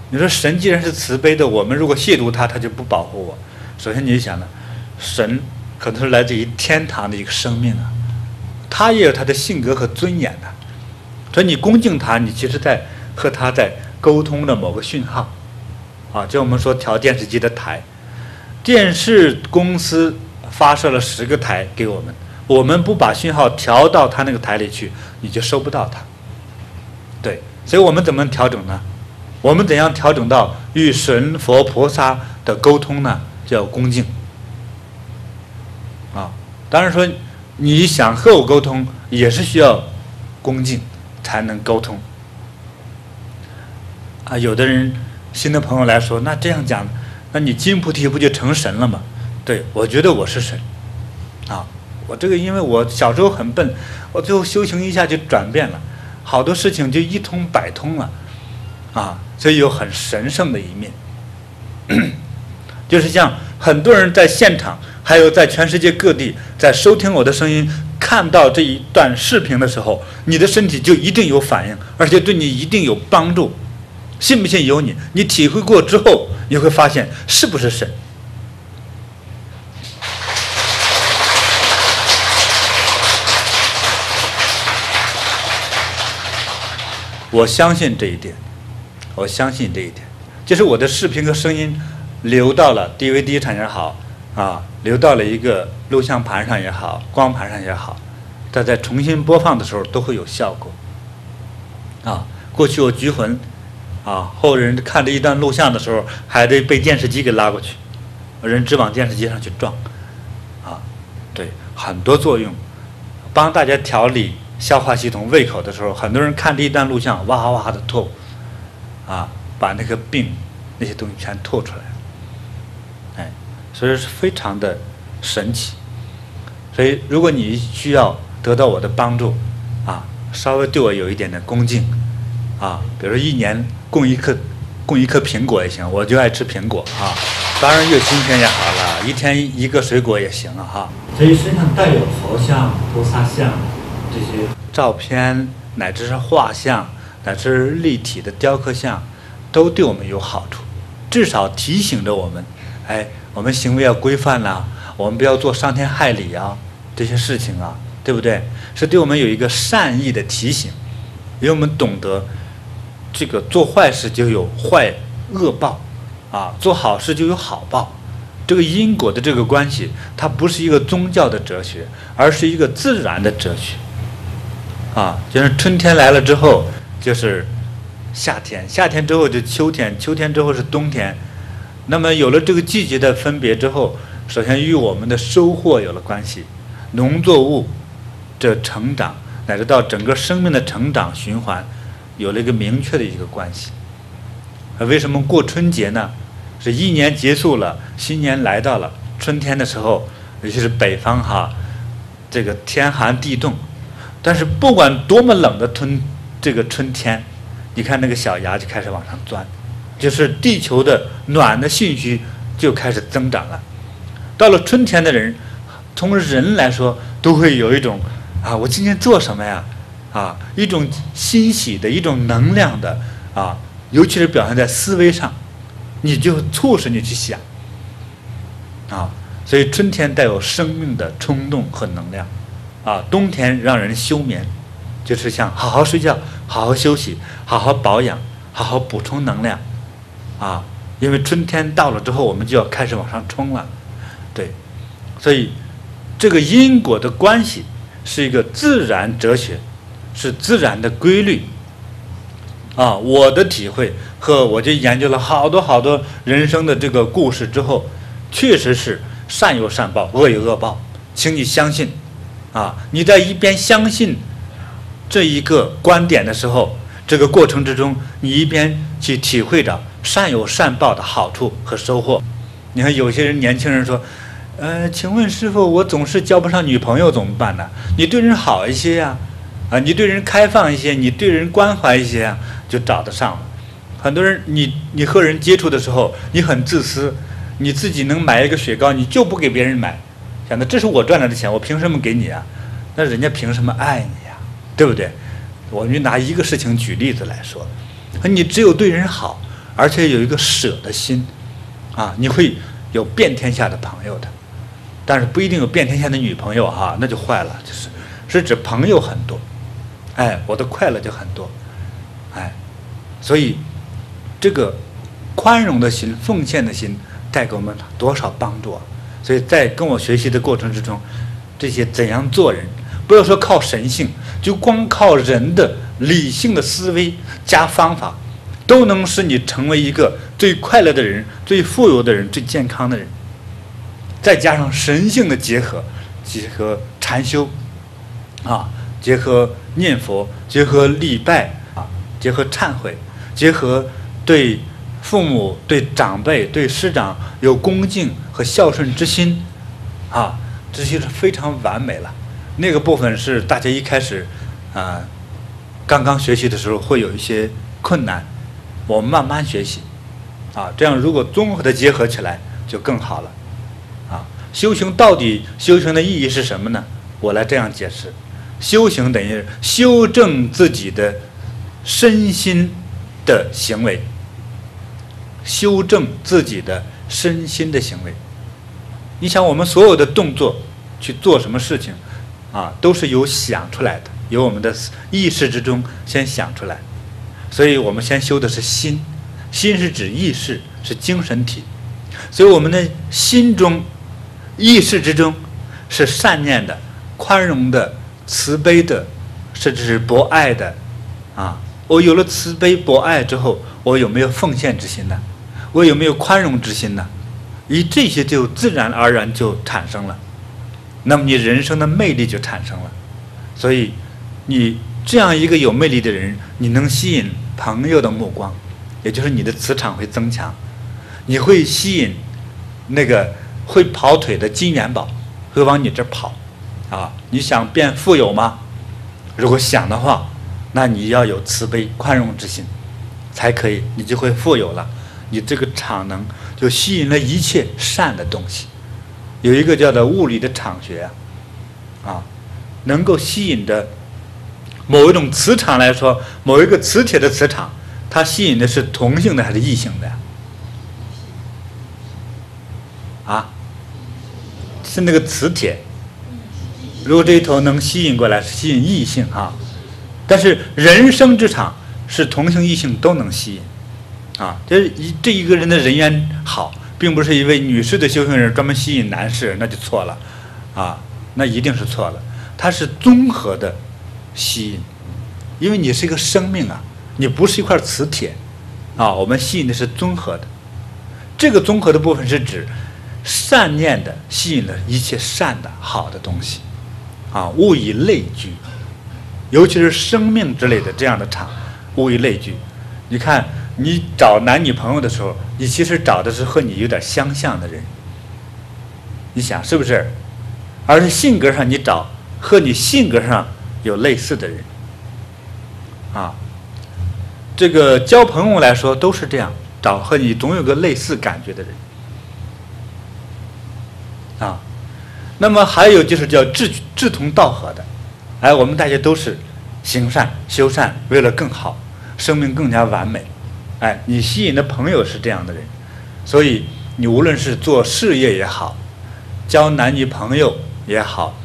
你说神既然是慈悲的，我们如果亵渎他，他就不保护我。首先你想呢，神可能是来自于天堂的一个生命啊，他也有他的性格和尊严的。所以你恭敬他，你其实在和他在沟通的某个讯号，啊，就我们说调电视机的台，电视公司发射了十个台给我们，我们不把讯号调到他那个台里去，你就收不到他。对，所以我们怎么调整呢？我们怎样调整到与神佛菩萨的沟通呢？叫恭敬。当然说你想和我沟通，也是需要恭敬。才能沟通啊！有的人新的朋友来说，那这样讲，那你金菩提不就成神了吗？对，我觉得我是神啊！我这个因为我小时候很笨，我最后修行一下就转变了，好多事情就一通百通了啊！所以有很神圣的一面，就是像很多人在现场，还有在全世界各地在收听我的声音。看到这一段视频的时候，你的身体就一定有反应，而且对你一定有帮助。信不信由你。你体会过之后，你会发现是不是神？我相信这一点，我相信这一点，就是我的视频和声音流到了 DVD 厂也好。啊，留到了一个录像盘上也好，光盘上也好，它在重新播放的时候都会有效果。啊，过去我拘魂，啊，后人看这一段录像的时候，还得被电视机给拉过去，人直往电视机上去撞，啊，对，很多作用，帮大家调理消化系统、胃口的时候，很多人看这一段录像，哇哇的吐，啊，把那个病那些东西全吐出来。所以是非常的神奇，所以如果你需要得到我的帮助，啊，稍微对我有一点点恭敬，啊，比如说一年供一颗，供一颗苹果也行，我就爱吃苹果啊，当然越新鲜越好了，一天一个水果也行了哈。所以身上带有佛像、菩萨像这些照片，乃至是画像，乃至立体的雕刻像，都对我们有好处，至少提醒着我们，哎。我们行为要规范呐，我们不要做伤天害理啊，这些事情啊，对不对？是对我们有一个善意的提醒，因为我们懂得，这个做坏事就有坏恶报，啊，做好事就有好报，这个因果的这个关系，它不是一个宗教的哲学，而是一个自然的哲学，啊，就是春天来了之后就是夏天，夏天之后就秋天，秋天之后是冬天。那么有了这个季节的分别之后，首先与我们的收获有了关系，农作物的成长乃至到整个生命的成长循环，有了一个明确的一个关系。为什么过春节呢？是一年结束了，新年来到了，春天的时候，尤其是北方哈，这个天寒地冻，但是不管多么冷的春，这个春天，你看那个小芽就开始往上钻，就是地球的暖的信息就开始增长了。到了春天的人，从人来说，都会有一种啊，我今天做什么呀？啊，一种欣喜的一种能量的啊，尤其是表现在思维上。你就促使你去想，啊，所以春天带有生命的冲动和能量，啊，冬天让人休眠，就是想好好睡觉、好好休息、好好保养、好好补充能量，啊，因为春天到了之后，我们就要开始往上冲了，对，所以这个因果的关系是一个自然哲学，是自然的规律。啊，我的体会和我就研究了好多好多人生的这个故事之后，确实是善有善报，恶有恶报，请你相信。啊，你在一边相信这一个观点的时候，这个过程之中，你一边去体会着善有善报的好处和收获。你看，有些人年轻人说，呃，请问师傅，我总是交不上女朋友怎么办呢？你对人好一些呀，啊，你对人开放一些，你对人关怀一些啊。就找得上了，很多人，你你和人接触的时候，你很自私，你自己能买一个雪糕，你就不给别人买，想着这是我赚来的钱，我凭什么给你啊？那人家凭什么爱你呀？对不对？我们就拿一个事情举例子来说，你只有对人好，而且有一个舍的心，啊，你会有遍天下的朋友的，但是不一定有遍天下的女朋友哈，那就坏了，就是是指朋友很多，哎，我的快乐就很多。哎，所以这个宽容的心、奉献的心带给我们多少帮助啊！所以在跟我学习的过程之中，这些怎样做人，不要说靠神性，就光靠人的理性的思维加方法，都能使你成为一个最快乐的人、最富有的人、最健康的人。再加上神性的结合，结合禅修，啊，结合念佛，结合礼拜。啊结合忏悔，结合对父母、对长辈、对师长有恭敬和孝顺之心，啊，这些是非常完美了。那个部分是大家一开始啊刚刚学习的时候会有一些困难，我们慢慢学习，啊，这样如果综合的结合起来就更好了，啊，修行到底修行的意义是什么呢？我来这样解释：修行等于修正自己的。身心的行为，修正自己的身心的行为。你想，我们所有的动作去做什么事情，啊，都是由想出来的，由我们的意识之中先想出来。所以我们先修的是心，心是指意识，是精神体。所以我们的心中、意识之中是善念的、宽容的、慈悲的，甚至是博爱的，啊。我有了慈悲博爱之后，我有没有奉献之心呢？我有没有宽容之心呢？以这些就自然而然就产生了，那么你人生的魅力就产生了。所以，你这样一个有魅力的人，你能吸引朋友的目光，也就是你的磁场会增强，你会吸引那个会跑腿的金元宝，会往你这跑。啊，你想变富有吗？如果想的话。那你要有慈悲宽容之心，才可以，你就会富有了。你这个场能就吸引了一切善的东西。有一个叫做物理的场学啊，能够吸引的某一种磁场来说，某一个磁铁的磁场，它吸引的是同性的还是异性的？啊，是那个磁铁。如果这一头能吸引过来，是吸引异性哈。但是人生之场是同性异性都能吸引，啊，这一这一个人的人缘好，并不是一位女士的修行人专门吸引男士，那就错了，啊，那一定是错了。它是综合的吸引，因为你是一个生命啊，你不是一块磁铁，啊，我们吸引的是综合的。这个综合的部分是指善念的吸引了一切善的好的东西，啊，物以类聚。尤其是生命之类的这样的场，物以类聚。你看，你找男女朋友的时候，你其实找的是和你有点相像的人。你想是不是？而是性格上你找和你性格上有类似的人。啊，这个交朋友来说都是这样，找和你总有个类似感觉的人。啊，那么还有就是叫志志同道合的，哎，我们大家都是行善修善，为了更好，生命更加完美，哎，你吸引的朋友是这样的人，所以你无论是做事业也好，交男女朋友也好，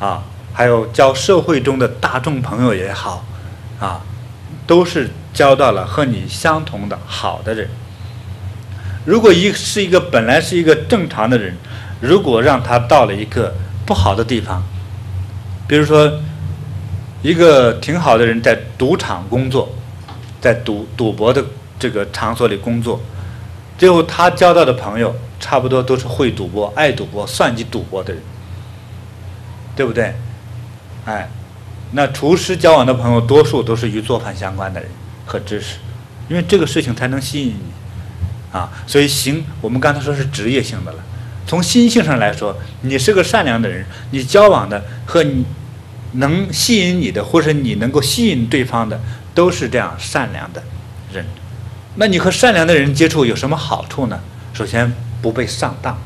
啊，还有交社会中的大众朋友也好，啊，都是交到了和你相同的好的人。如果一是一个本来是一个正常的人。如果让他到了一个不好的地方，比如说一个挺好的人在赌场工作，在赌赌博的这个场所里工作，最后他交到的朋友差不多都是会赌博、爱赌博、算计赌博的人，对不对？哎，那厨师交往的朋友多数都是与做饭相关的人和知识，因为这个事情才能吸引你啊。所以行，我们刚才说是职业性的了。从心性上来说，你是个善良的人，你交往的和你能吸引你的，或者你能够吸引对方的，都是这样善良的人。那你和善良的人接触有什么好处呢？首先不被上当，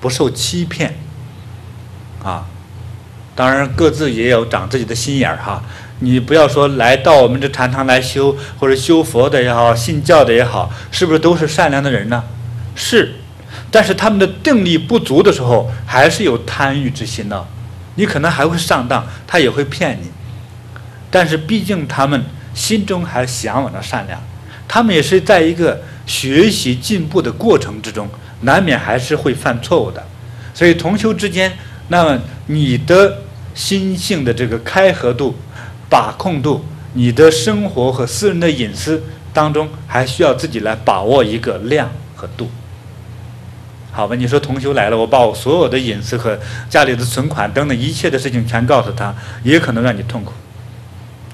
不受欺骗，啊，当然各自也有长自己的心眼儿哈。你不要说来到我们这禅堂来修，或者修佛的也好，信教的也好，是不是都是善良的人呢？是。但是他们的定力不足的时候，还是有贪欲之心呢。你可能还会上当，他也会骗你。但是毕竟他们心中还向往着善良，他们也是在一个学习进步的过程之中，难免还是会犯错误的。所以同修之间，那么你的心性的这个开合度、把控度，你的生活和私人的隐私当中，还需要自己来把握一个量和度。好吧，你说同修来了，我把我所有的隐私和家里的存款等等一切的事情全告诉他，也可能让你痛苦，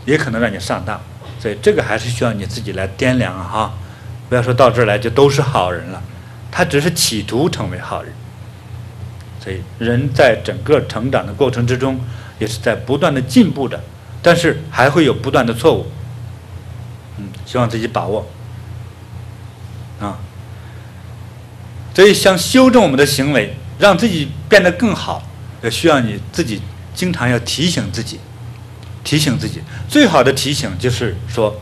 也可能让你上当，所以这个还是需要你自己来掂量啊！哈，不要说到这儿来就都是好人了，他只是企图成为好人。所以人在整个成长的过程之中，也是在不断的进步的，但是还会有不断的错误。嗯，希望自己把握啊。所以，想修正我们的行为，让自己变得更好，也需要你自己经常要提醒自己，提醒自己。最好的提醒就是说，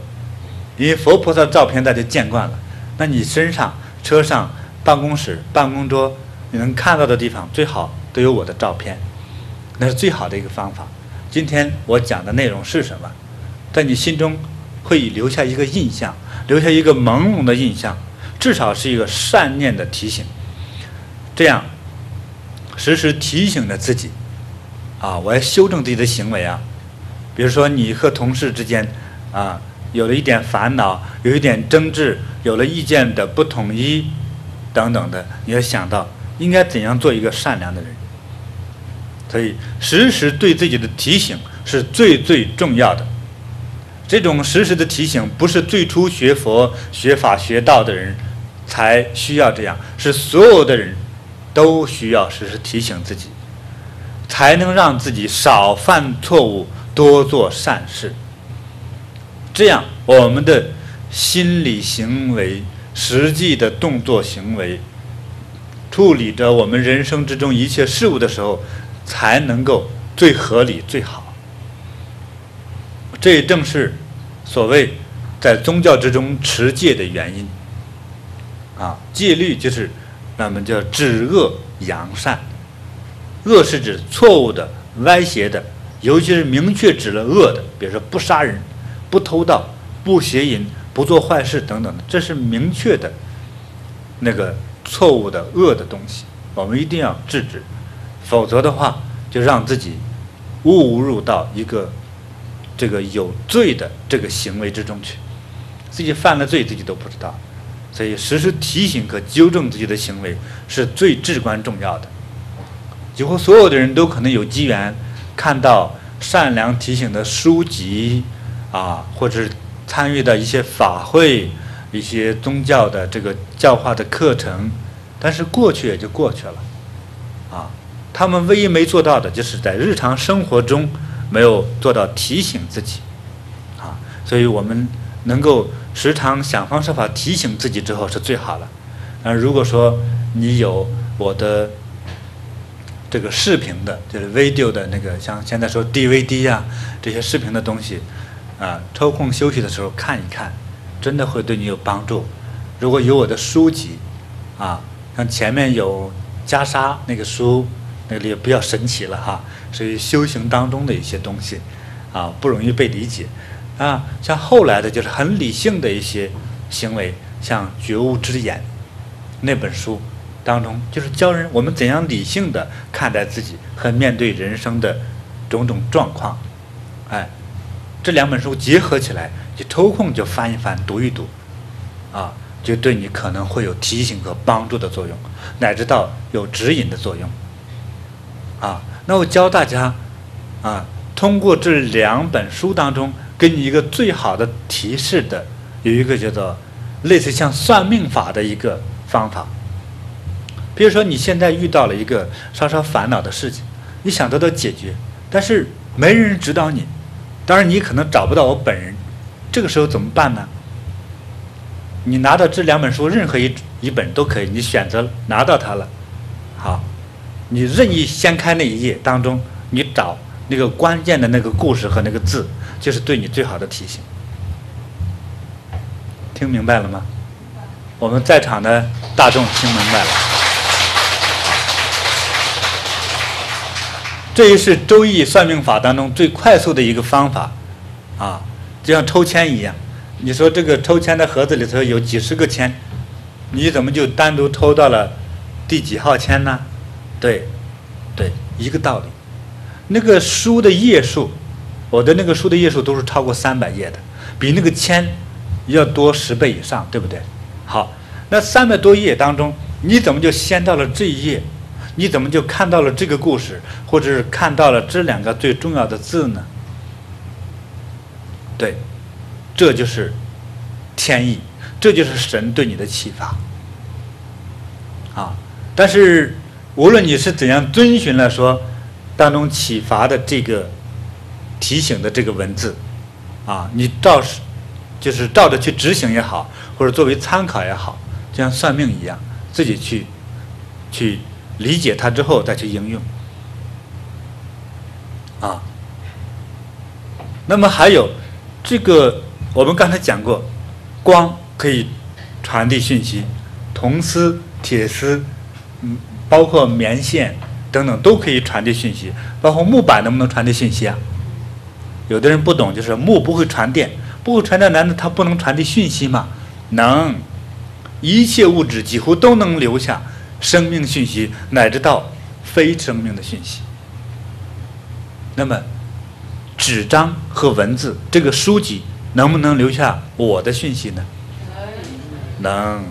因为佛菩萨照片大家见惯了，那你身上、车上、办公室、办公桌，你能看到的地方，最好都有我的照片，那是最好的一个方法。今天我讲的内容是什么，在你心中会留下一个印象，留下一个朦胧的印象。至少是一个善念的提醒，这样时时提醒着自己，啊，我要修正自己的行为啊。比如说，你和同事之间啊，有了一点烦恼，有一点争执，有了意见的不统一等等的，你要想到应该怎样做一个善良的人。所以，时时对自己的提醒是最最重要的。这种时时的提醒，不是最初学佛、学法、学道的人。才需要这样，是所有的人都需要时时提醒自己，才能让自己少犯错误，多做善事。这样，我们的心理行为、实际的动作行为，处理着我们人生之中一切事物的时候，才能够最合理、最好。这也正是所谓在宗教之中持戒的原因。啊，戒律就是，那么叫止恶扬善。恶是指错误的、歪斜的，尤其是明确指了恶的，比如说不杀人、不偷盗、不邪淫、不做坏事等等的，这是明确的，那个错误的恶的东西，我们一定要制止，否则的话，就让自己误入到一个这个有罪的这个行为之中去，自己犯了罪，自己都不知道。所以，时时提醒和纠正自己的行为是最至关重要的。几乎所有的人都可能有机缘看到善良提醒的书籍啊，或者是参与的一些法会、一些宗教的这个教化的课程，但是过去也就过去了，啊，他们唯一没做到的就是在日常生活中没有做到提醒自己，啊，所以我们能够时常想方设法提醒自己之后是最好了。嗯，如果说你有我的。这个视频的，就是 video 的那个，像现在说 DVD 呀，这些视频的东西，啊，抽空休息的时候看一看，真的会对你有帮助。如果有我的书籍，啊，像前面有袈裟那个书，那个也比较神奇了哈，属于修行当中的一些东西，啊，不容易被理解。啊，像后来的就是很理性的一些行为，像觉悟之眼那本书。当中就是教人我们怎样理性的看待自己和面对人生的种种状况，哎，这两本书结合起来，就抽空就翻一翻读一读，啊，就对你可能会有提醒和帮助的作用，乃至到有指引的作用，啊，那我教大家，啊，通过这两本书当中给你一个最好的提示的，有一个叫做类似像算命法的一个方法。比如说，你现在遇到了一个稍稍烦恼的事情，你想得到解决，但是没人指导你，当然你可能找不到我本人，这个时候怎么办呢？你拿到这两本书，任何一一本都可以，你选择拿到它了，好，你任意掀开那一页当中，你找那个关键的那个故事和那个字，就是对你最好的提醒。听明白了吗？我们在场的大众听明白了。这也是《周易》算命法当中最快速的一个方法，啊，就像抽签一样。你说这个抽签的盒子里头有几十个签，你怎么就单独抽到了第几号签呢？对，对，一个道理。那个书的页数，我的那个书的页数都是超过三百页的，比那个签要多十倍以上，对不对？好，那三百多页当中，你怎么就先到了这一页？你怎么就看到了这个故事，或者是看到了这两个最重要的字呢？对，这就是天意，这就是神对你的启发。啊，但是无论你是怎样遵循了说当中启发的这个提醒的这个文字，啊，你照是就是照着去执行也好，或者作为参考也好，就像算命一样，自己去去。理解它之后再去应用，啊，那么还有这个，我们刚才讲过，光可以传递讯息，铜丝、铁丝，嗯，包括棉线等等都可以传递讯息，包括木板能不能传递信息啊？有的人不懂，就是木不会传电，不会传电，难道它不能传递讯息吗？能，一切物质几乎都能留下。生命讯息乃至到非生命的讯息，那么纸张和文字这个书籍能不能留下我的讯息呢？能。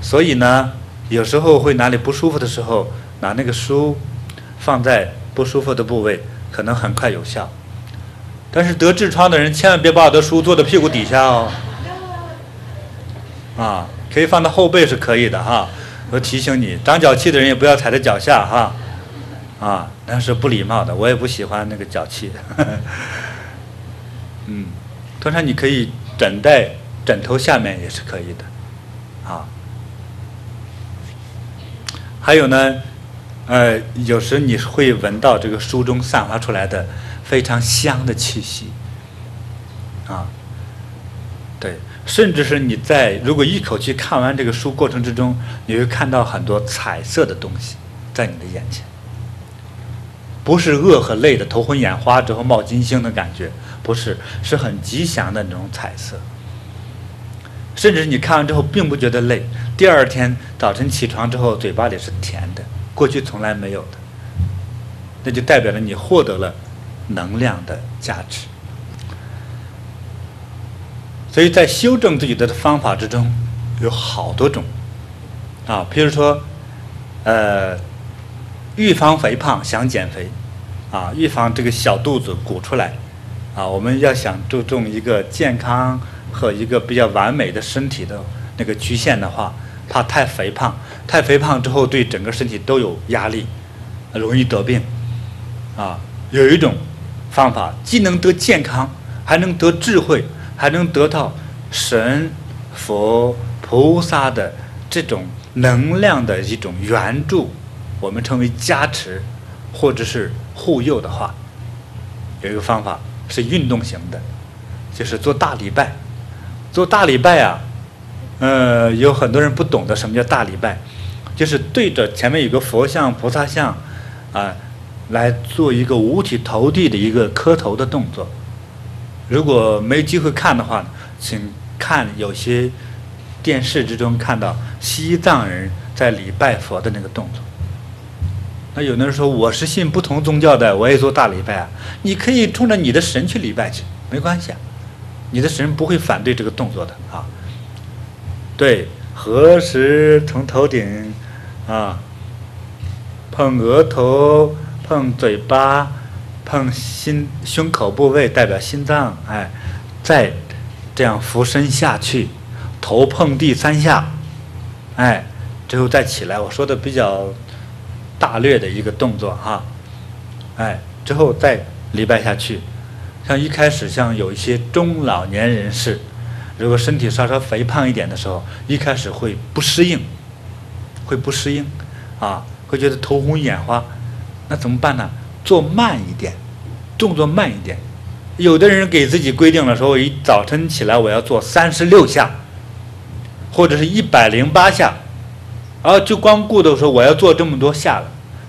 所以呢，有时候会哪里不舒服的时候，拿那个书放在不舒服的部位，可能很快有效。但是得痔疮的人千万别把我的书坐在屁股底下哦。啊，可以放到后背是可以的哈。我提醒你，长脚气的人也不要踩在脚下哈，啊，那是不礼貌的，我也不喜欢那个脚气。[laughs] 嗯，通常你可以枕在枕头下面也是可以的，啊。还有呢，呃，有时你会闻到这个书中散发出来的非常香的气息，啊，对。甚至是你在如果一口气看完这个书过程之中，你会看到很多彩色的东西在你的眼前，不是饿和累的头昏眼花之后冒金星的感觉，不是，是很吉祥的那种彩色。甚至你看完之后并不觉得累，第二天早晨起床之后嘴巴里是甜的，过去从来没有的，那就代表了你获得了能量的价值。所以在修正自己的方法之中，有好多种，啊，比如说，呃，预防肥胖想减肥，啊，预防这个小肚子鼓出来，啊，我们要想注重一个健康和一个比较完美的身体的那个曲线的话，怕太肥胖，太肥胖之后对整个身体都有压力，容易得病，啊，有一种方法既能得健康，还能得智慧，还能得到神佛菩萨的这种能量的一种援助，我们称为加持，或者是。护佑的话，有一个方法是运动型的，就是做大礼拜。做大礼拜啊，呃，有很多人不懂得什么叫大礼拜，就是对着前面有个佛像、菩萨像，啊，来做一个五体投地的一个磕头的动作。如果没机会看的话，请看有些电视之中看到西藏人在礼拜佛的那个动作。那有的人说我是信不同宗教的，我也做大礼拜啊。你可以冲着你的神去礼拜去，没关系啊。你的神不会反对这个动作的啊。对，合十从头顶啊，碰额头，碰嘴巴，碰心胸口部位代表心脏，哎，再这样俯身下去，头碰地三下，哎，之后再起来。我说的比较。大略的一个动作哈，哎，之后再礼拜下去。像一开始，像有一些中老年人士，如果身体稍稍肥胖一点的时候，一开始会不适应，会不适应，啊，会觉得头昏眼花。那怎么办呢？做慢一点，动作慢一点。有的人给自己规定了，说我一早晨起来我要做三十六下，或者是一百零八下。然后就光顾着说我要做这么多下了，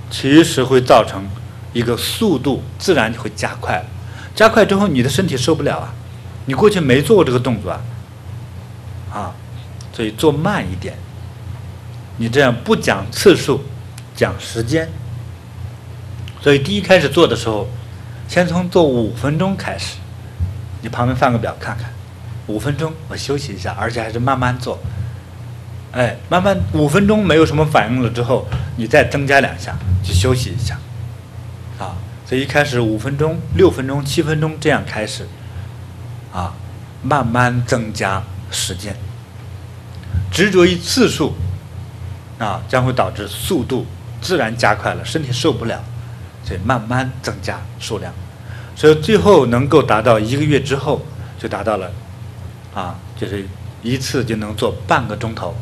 其实会造成一个速度自然就会加快了，加快之后你的身体受不了啊，你过去没做过这个动作啊，啊，所以做慢一点，你这样不讲次数，讲时间，所以第一开始做的时候，先从做五分钟开始，你旁边放个表看看，五分钟我休息一下，而且还是慢慢做。哎，慢慢五分钟没有什么反应了之后，你再增加两下，去休息一下，啊，所以一开始五分钟、六分钟、七分钟这样开始，啊，慢慢增加时间，执着于次数，啊，将会导致速度自然加快了，身体受不了，所以慢慢增加数量，所以最后能够达到一个月之后就达到了，啊，就是一次就能做半个钟头。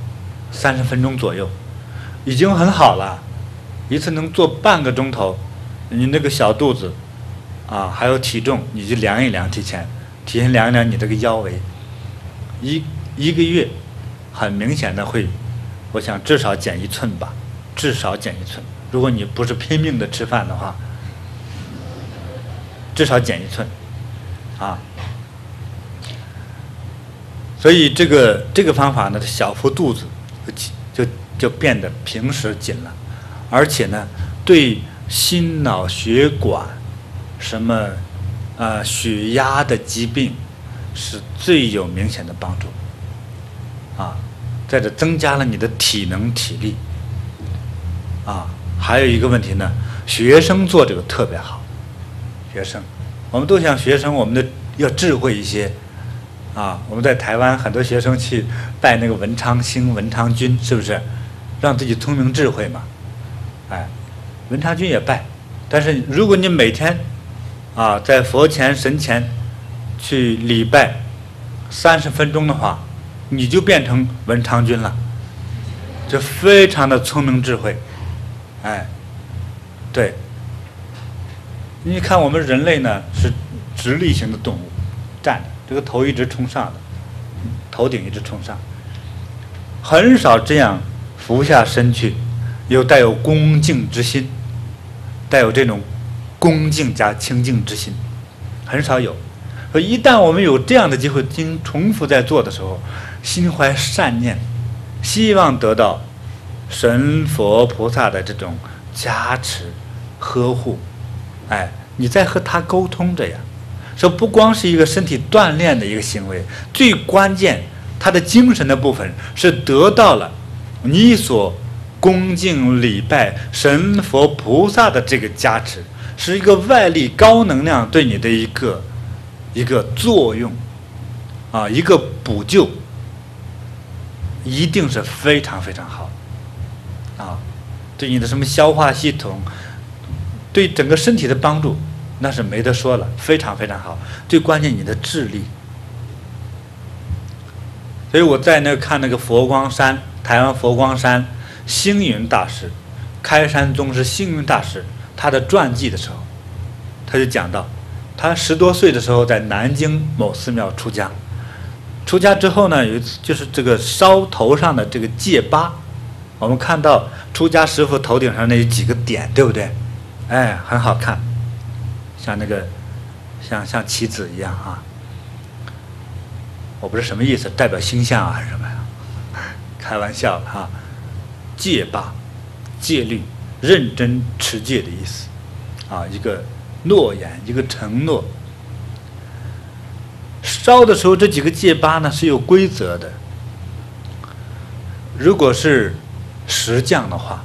三十分钟左右，已经很好了。一次能做半个钟头，你那个小肚子，啊，还有体重，你就量一量，提前，提前量一量你这个腰围。一一个月，很明显的会，我想至少减一寸吧，至少减一寸。如果你不是拼命的吃饭的话，至少减一寸，啊。所以这个这个方法呢，小腹肚子。就就变得平时紧了，而且呢，对心脑血管什么啊血压的疾病是最有明显的帮助啊，在这增加了你的体能体力啊。还有一个问题呢，学生做这个特别好，学生我们都想学生我们的要智慧一些。啊，我们在台湾很多学生去拜那个文昌星、文昌君，是不是？让自己聪明智慧嘛。哎，文昌君也拜，但是如果你每天啊在佛前、神前去礼拜三十分钟的话，你就变成文昌君了，就非常的聪明智慧。哎，对，你看我们人类呢是直立型的动物，站着。这个头一直冲上的，头顶一直冲上，很少这样俯下身去，又带有恭敬之心，带有这种恭敬加清净之心，很少有。说一旦我们有这样的机会，经重复在做的时候，心怀善念，希望得到神佛菩萨的这种加持、呵护，哎，你在和他沟通着呀。说不光是一个身体锻炼的一个行为，最关键，他的精神的部分是得到了你所恭敬礼拜神佛菩萨的这个加持，是一个外力高能量对你的一个一个作用，啊，一个补救，一定是非常非常好，啊，对你的什么消化系统，对整个身体的帮助，那是没得说了，非常非常好。最关键，你的智力。所以我在那看那个佛光山，台湾佛光山星云大师，开山宗师星云大师。他的传记的时候，他就讲到，他十多岁的时候在南京某寺庙出家，出家之后呢，有一次就是这个烧头上的这个戒疤，我们看到出家师傅头顶上那几个点，对不对？哎，很好看，像那个像像棋子一样啊。我不是什么意思，代表星象啊还是什么呀？[laughs] 开玩笑哈，戒疤，戒律。认真持戒的意思，啊，一个诺言，一个承诺。烧的时候，这几个戒疤呢是有规则的。如果是石匠的话，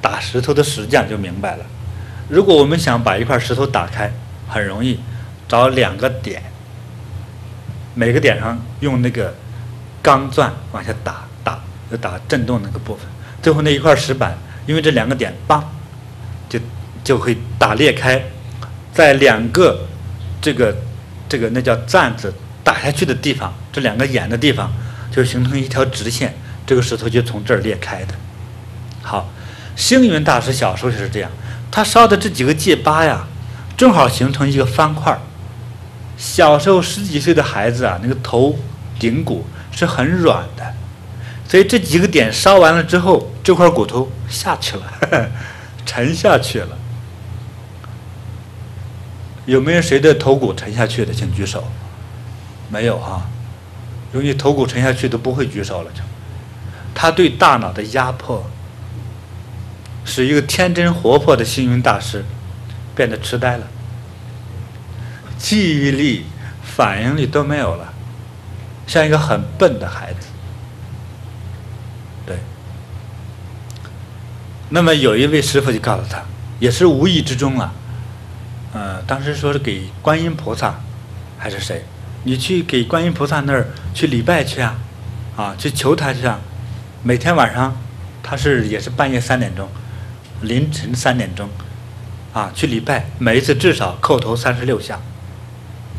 打石头的石匠就明白了。如果我们想把一块石头打开，很容易，找两个点，每个点上用那个钢钻往下打，打就打震动那个部分，最后那一块石板。因为这两个点，梆，就就会打裂开，在两个这个这个那叫钻子打下去的地方，这两个眼的地方就形成一条直线，这个石头就从这儿裂开的。好，星云大师小时候就是这样，他烧的这几个戒疤呀，正好形成一个方块儿。小时候十几岁的孩子啊，那个头顶骨是很软的。所以这几个点烧完了之后，这块骨头下去了，[laughs] 沉下去了。有没有谁的头骨沉下去的？请举手。没有哈，容易头骨沉下去都不会举手了。就，他对大脑的压迫，使一个天真活泼的星云大师变得痴呆了，记忆力、反应力都没有了，像一个很笨的孩子。对。那么有一位师傅就告诉他，也是无意之中啊，呃，当时说是给观音菩萨还是谁，你去给观音菩萨那儿去礼拜去啊，啊，去求他去啊，每天晚上他是也是半夜三点钟，凌晨三点钟，啊，去礼拜，每一次至少叩头三十六下，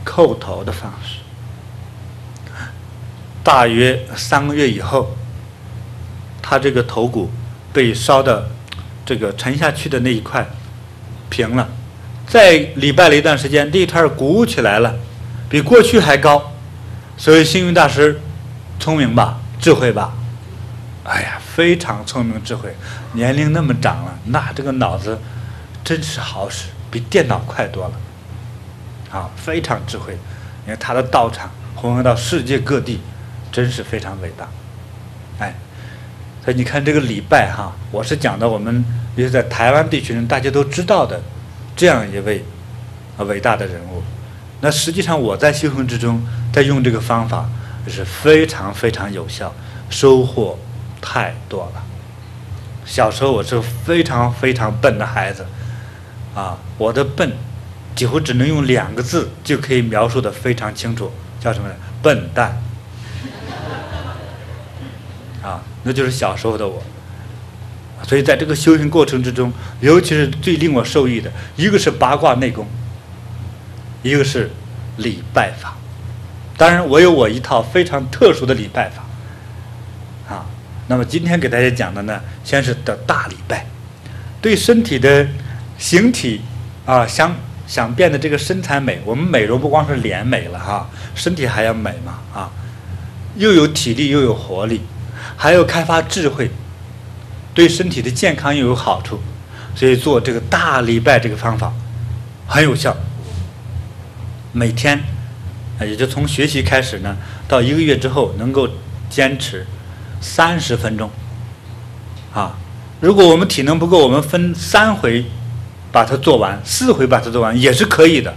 叩头的方式，大约三个月以后，他这个头骨被烧的。这个沉下去的那一块平了，再礼拜了一段时间，地摊鼓起来了，比过去还高。所以星云大师聪明吧，智慧吧？哎呀，非常聪明智慧，年龄那么长了，那这个脑子真是好使，比电脑快多了。啊，非常智慧，因为他的道场弘扬到世界各地，真是非常伟大。哎。所以你看这个礼拜哈，我是讲的我们也是在台湾地区人大家都知道的这样一位啊伟大的人物。那实际上我在修行之中在用这个方法是非常非常有效，收获太多了。小时候我是非常非常笨的孩子，啊，我的笨几乎只能用两个字就可以描述的非常清楚，叫什么呢？笨蛋。[laughs] 啊，那就是小时候的我。所以在这个修行过程之中，尤其是最令我受益的，一个是八卦内功，一个是礼拜法。当然，我有我一套非常特殊的礼拜法。那么今天给大家讲的呢，先是的大礼拜，对身体的形体啊，想想变得这个身材美，我们美容不光是脸美了哈，身体还要美嘛啊，又有体力又有活力。还要开发智慧，对身体的健康又有好处，所以做这个大礼拜这个方法很有效。每天，也就从学习开始呢，到一个月之后能够坚持三十分钟啊。如果我们体能不够，我们分三回把它做完，四回把它做完也是可以的，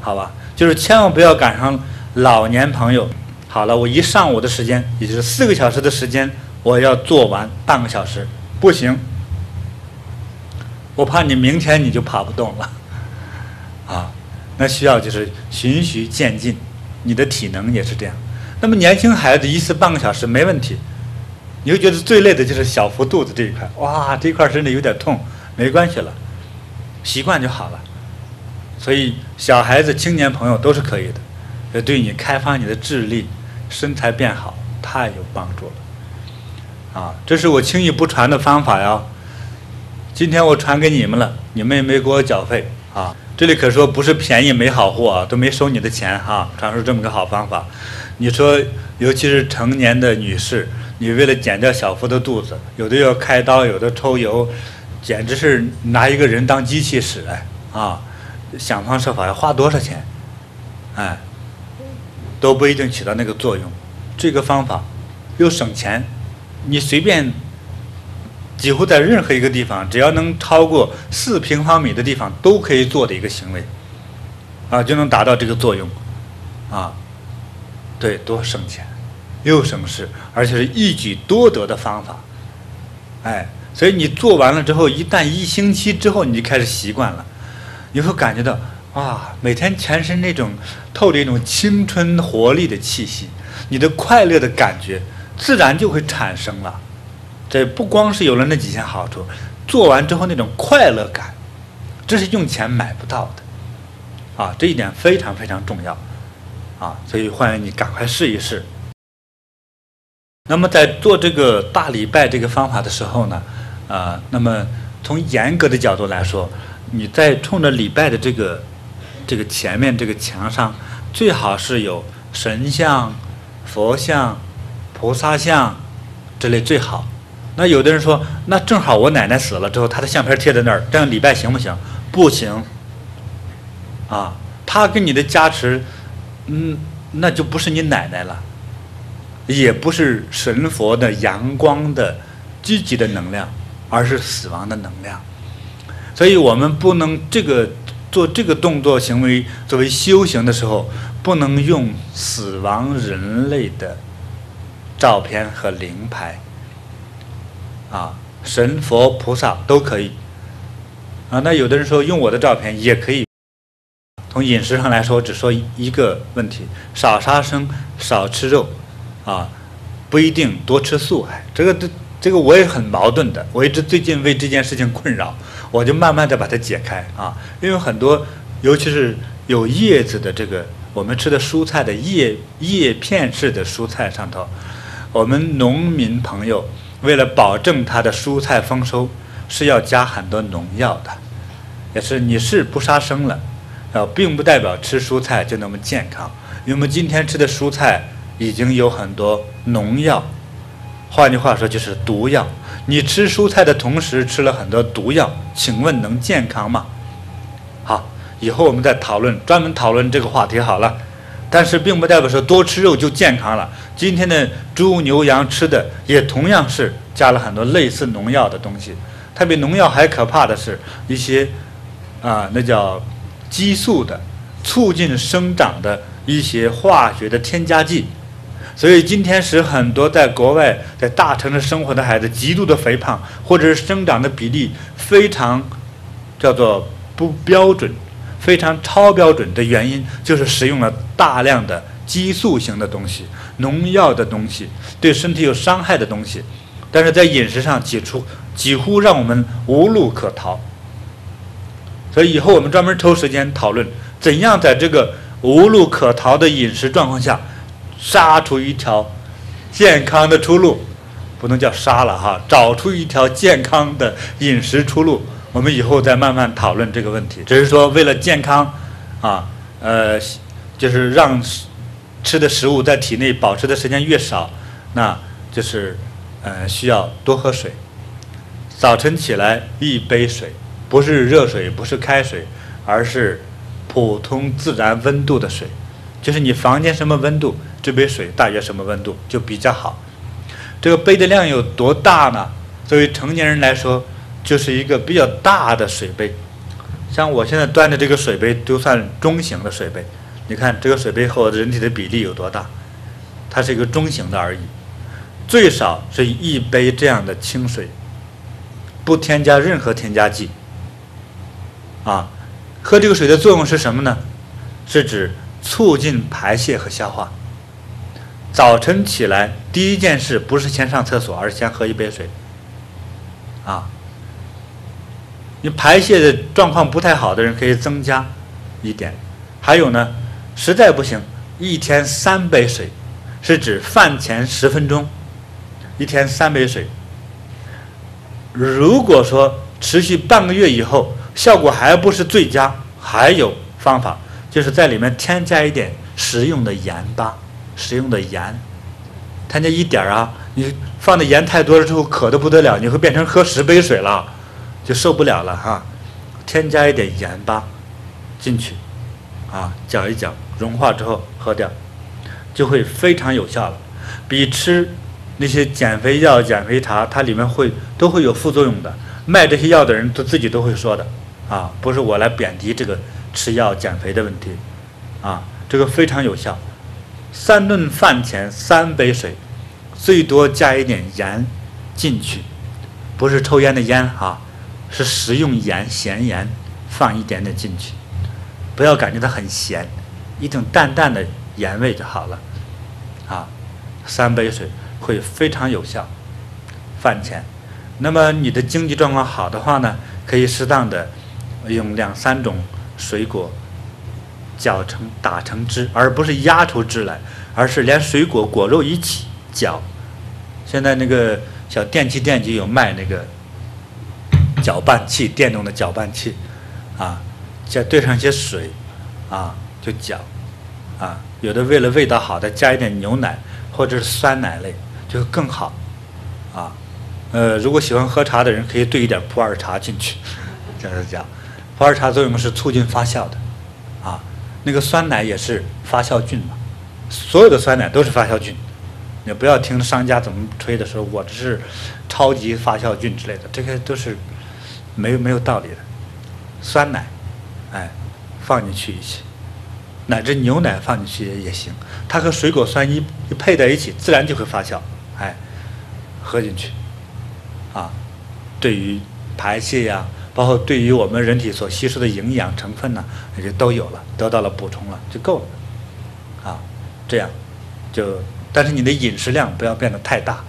好吧？就是千万不要赶上老年朋友。好了，我一上午的时间，也就是四个小时的时间，我要做完半个小时，不行，我怕你明天你就跑不动了，啊，那需要就是循序渐进，你的体能也是这样。那么年轻孩子一次半个小时没问题，你会觉得最累的就是小腹肚子这一块，哇，这一块真的有点痛，没关系了，习惯就好了。所以小孩子、青年朋友都是可以的，这对你开发你的智力、身材变好太有帮助了。啊，这是我轻易不传的方法呀。今天我传给你们了，你们也没给我缴费啊。这里可说不是便宜没好货啊，都没收你的钱哈。传授这么个好方法。你说，尤其是成年的女士，你为了减掉小腹的肚子，有的要开刀，有的抽油，简直是拿一个人当机器使啊！想方设法要花多少钱，哎，都不一定起到那个作用。这个方法又省钱，你随便，几乎在任何一个地方，只要能超过四平方米的地方，都可以做的一个行为，啊，就能达到这个作用，啊。对，多省钱，又省事，而且是一举多得的方法。哎，所以你做完了之后，一旦一星期之后，你就开始习惯了，你会感觉到哇，每天全身那种透着一种青春活力的气息，你的快乐的感觉自然就会产生了。这不光是有了那几项好处，做完之后那种快乐感，这是用钱买不到的。啊，这一点非常非常重要。啊，所以欢迎你赶快试一试。那么在做这个大礼拜这个方法的时候呢，啊，那么从严格的角度来说，你在冲着礼拜的这个这个前面这个墙上，最好是有神像、佛像、菩萨像之类最好。那有的人说，那正好我奶奶死了之后，她的相片贴在那儿，这样礼拜行不行？不行。啊，他给你的加持。嗯，那就不是你奶奶了，也不是神佛的阳光的积极的能量，而是死亡的能量。所以我们不能这个做这个动作行为作为修行的时候，不能用死亡人类的照片和灵牌。啊，神佛菩萨都可以。啊，那有的人说用我的照片也可以。从饮食上来说，只说一个问题：少杀生，少吃肉，啊，不一定多吃素。哎，这个这这个我也很矛盾的。我一直最近为这件事情困扰，我就慢慢的把它解开啊。因为很多，尤其是有叶子的这个我们吃的蔬菜的叶叶片式的蔬菜上头，我们农民朋友为了保证它的蔬菜丰收，是要加很多农药的，也是你是不杀生了。啊，并不代表吃蔬菜就那么健康，因为我们今天吃的蔬菜已经有很多农药，换句话说就是毒药。你吃蔬菜的同时吃了很多毒药，请问能健康吗？好，以后我们再讨论，专门讨论这个话题好了。但是并不代表说多吃肉就健康了。今天的猪牛羊吃的也同样是加了很多类似农药的东西。它比农药还可怕的是一些啊，那叫。激素的，促进生长的一些化学的添加剂，所以今天使很多在国外在大城市生活的孩子极度的肥胖，或者是生长的比例非常叫做不标准、非常超标准的原因，就是使用了大量的激素型的东西、农药的东西，对身体有伤害的东西，但是在饮食上几出几乎让我们无路可逃。所以以后我们专门抽时间讨论，怎样在这个无路可逃的饮食状况下，杀出一条健康的出路，不能叫杀了哈，找出一条健康的饮食出路。我们以后再慢慢讨论这个问题。只是说为了健康，啊，呃，就是让吃的食物在体内保持的时间越少，那就是呃需要多喝水，早晨起来一杯水。不是热水，不是开水，而是普通自然温度的水，就是你房间什么温度，这杯水大约什么温度就比较好。这个杯的量有多大呢？作为成年人来说，就是一个比较大的水杯。像我现在端的这个水杯都算中型的水杯。你看这个水杯和我的人体的比例有多大？它是一个中型的而已。最少是一杯这样的清水，不添加任何添加剂。啊，喝这个水的作用是什么呢？是指促进排泄和消化。早晨起来第一件事不是先上厕所，而是先喝一杯水。啊，你排泄的状况不太好的人可以增加一点。还有呢，实在不行，一天三杯水，是指饭前十分钟，一天三杯水。如果说持续半个月以后，效果还不是最佳，还有方法，就是在里面添加一点食用的盐巴，食用的盐，添加一点儿啊。你放的盐太多了之后，渴的不得了，你会变成喝十杯水了，就受不了了哈。添加一点盐巴进去，啊，搅一搅，融化之后喝掉，就会非常有效了，比吃那些减肥药、减肥茶，它里面会都会有副作用的。卖这些药的人都自己都会说的。啊，不是我来贬低这个吃药减肥的问题，啊，这个非常有效。三顿饭前三杯水，最多加一点盐进去，不是抽烟的烟哈，是食用盐咸盐，放一点点进去，不要感觉它很咸，一种淡淡的盐味就好了。啊，三杯水会非常有效。饭前，那么你的经济状况好的话呢，可以适当的。用两三种水果搅成打成汁，而不是压出汁来，而是连水果果肉一起搅。现在那个小电器店就有卖那个搅拌器，电动的搅拌器，啊，再兑上一些水，啊，就搅，啊，有的为了味道好，再加一点牛奶或者是酸奶类，就更好，啊，呃，如果喜欢喝茶的人可以兑一点普洱茶进去，这样讲。普洱茶作用是促进发酵的，啊，那个酸奶也是发酵菌嘛，所有的酸奶都是发酵菌，你不要听商家怎么吹的说我这是超级发酵菌之类的，这个都是没有没有道理的。酸奶，哎，放进去一些，乃至牛奶放进去也行，它和水果酸一一配在一起，自然就会发酵，哎，喝进去，啊，对于排泄呀。包括对于我们人体所吸收的营养成分呢，也就都有了，得到了补充了，就够了，啊，这样，就，但是你的饮食量不要变得太大，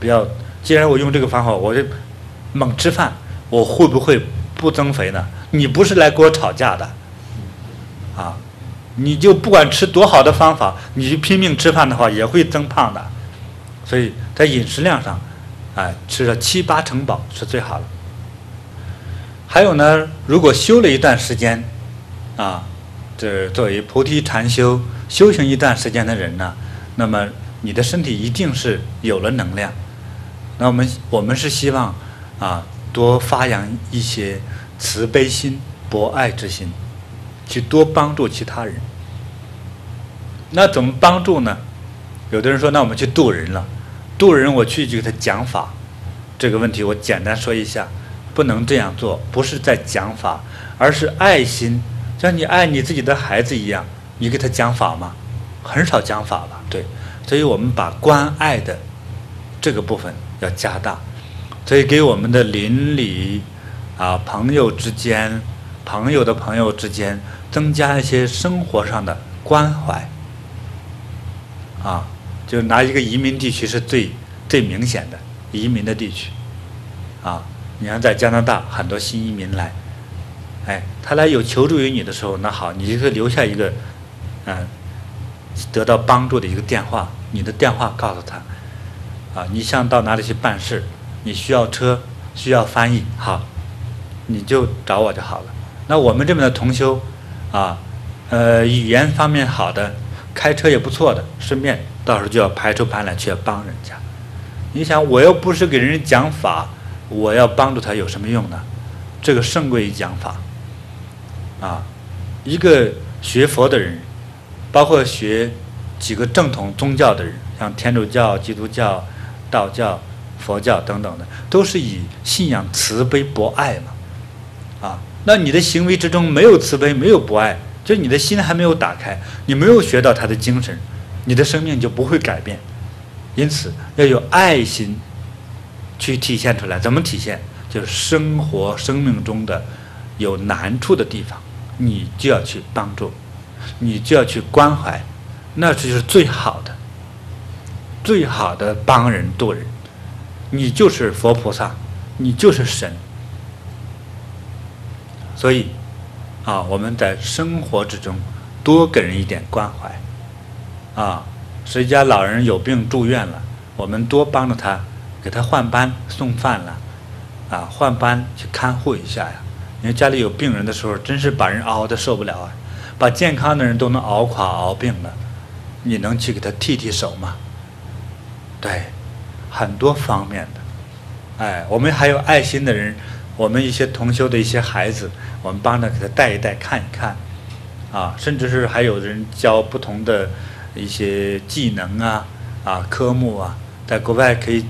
不要，既然我用这个方法，我就猛吃饭，我会不会不增肥呢？你不是来跟我吵架的，啊，你就不管吃多好的方法，你就拼命吃饭的话，也会增胖的，所以在饮食量上，哎，吃了七八成饱是最好的。还有呢，如果修了一段时间，啊，这作为菩提禅修修行一段时间的人呢，那么你的身体一定是有了能量。那我们我们是希望啊，多发扬一些慈悲心、博爱之心，去多帮助其他人。那怎么帮助呢？有的人说，那我们去渡人了，渡人我去就给他讲法，这个问题我简单说一下。不能这样做，不是在讲法，而是爱心，像你爱你自己的孩子一样，你给他讲法吗？很少讲法吧，对，所以我们把关爱的这个部分要加大，所以给我们的邻里啊朋友之间，朋友的朋友之间增加一些生活上的关怀，啊，就拿一个移民地区是最最明显的移民的地区，啊。你看，在加拿大很多新移民来，哎，他来有求助于你的时候，那好，你就会留下一个，嗯，得到帮助的一个电话，你的电话告诉他，啊，你想到哪里去办事，你需要车，需要翻译，好，你就找我就好了。那我们这边的同修，啊，呃，语言方面好的，开车也不错的，顺便到时候就要排出盘来去帮人家。你想，我又不是给人讲法。我要帮助他有什么用呢？这个胜过于讲法。啊，一个学佛的人，包括学几个正统宗教的人，像天主教、基督教、道教、佛教等等的，都是以信仰慈悲博爱嘛。啊，那你的行为之中没有慈悲，没有博爱，就你的心还没有打开，你没有学到他的精神，你的生命就不会改变。因此，要有爱心。去体现出来，怎么体现？就是生活生命中的有难处的地方，你就要去帮助，你就要去关怀，那这就是最好的，最好的帮人度人。你就是佛菩萨，你就是神。所以，啊，我们在生活之中多给人一点关怀，啊，谁家老人有病住院了，我们多帮着他，给他换班送饭了，啊，换班去看护一下呀。因为家里有病人的时候，真是把人熬的受不了啊，把健康的人都能熬垮熬病了，你能去给他替替手吗？对，很多方面的，哎，我们还有爱心的人，我们一些同修的一些孩子。我们帮着给他带一带看一看，啊，甚至是还有人教不同的一些技能啊，啊，科目啊，在国外可以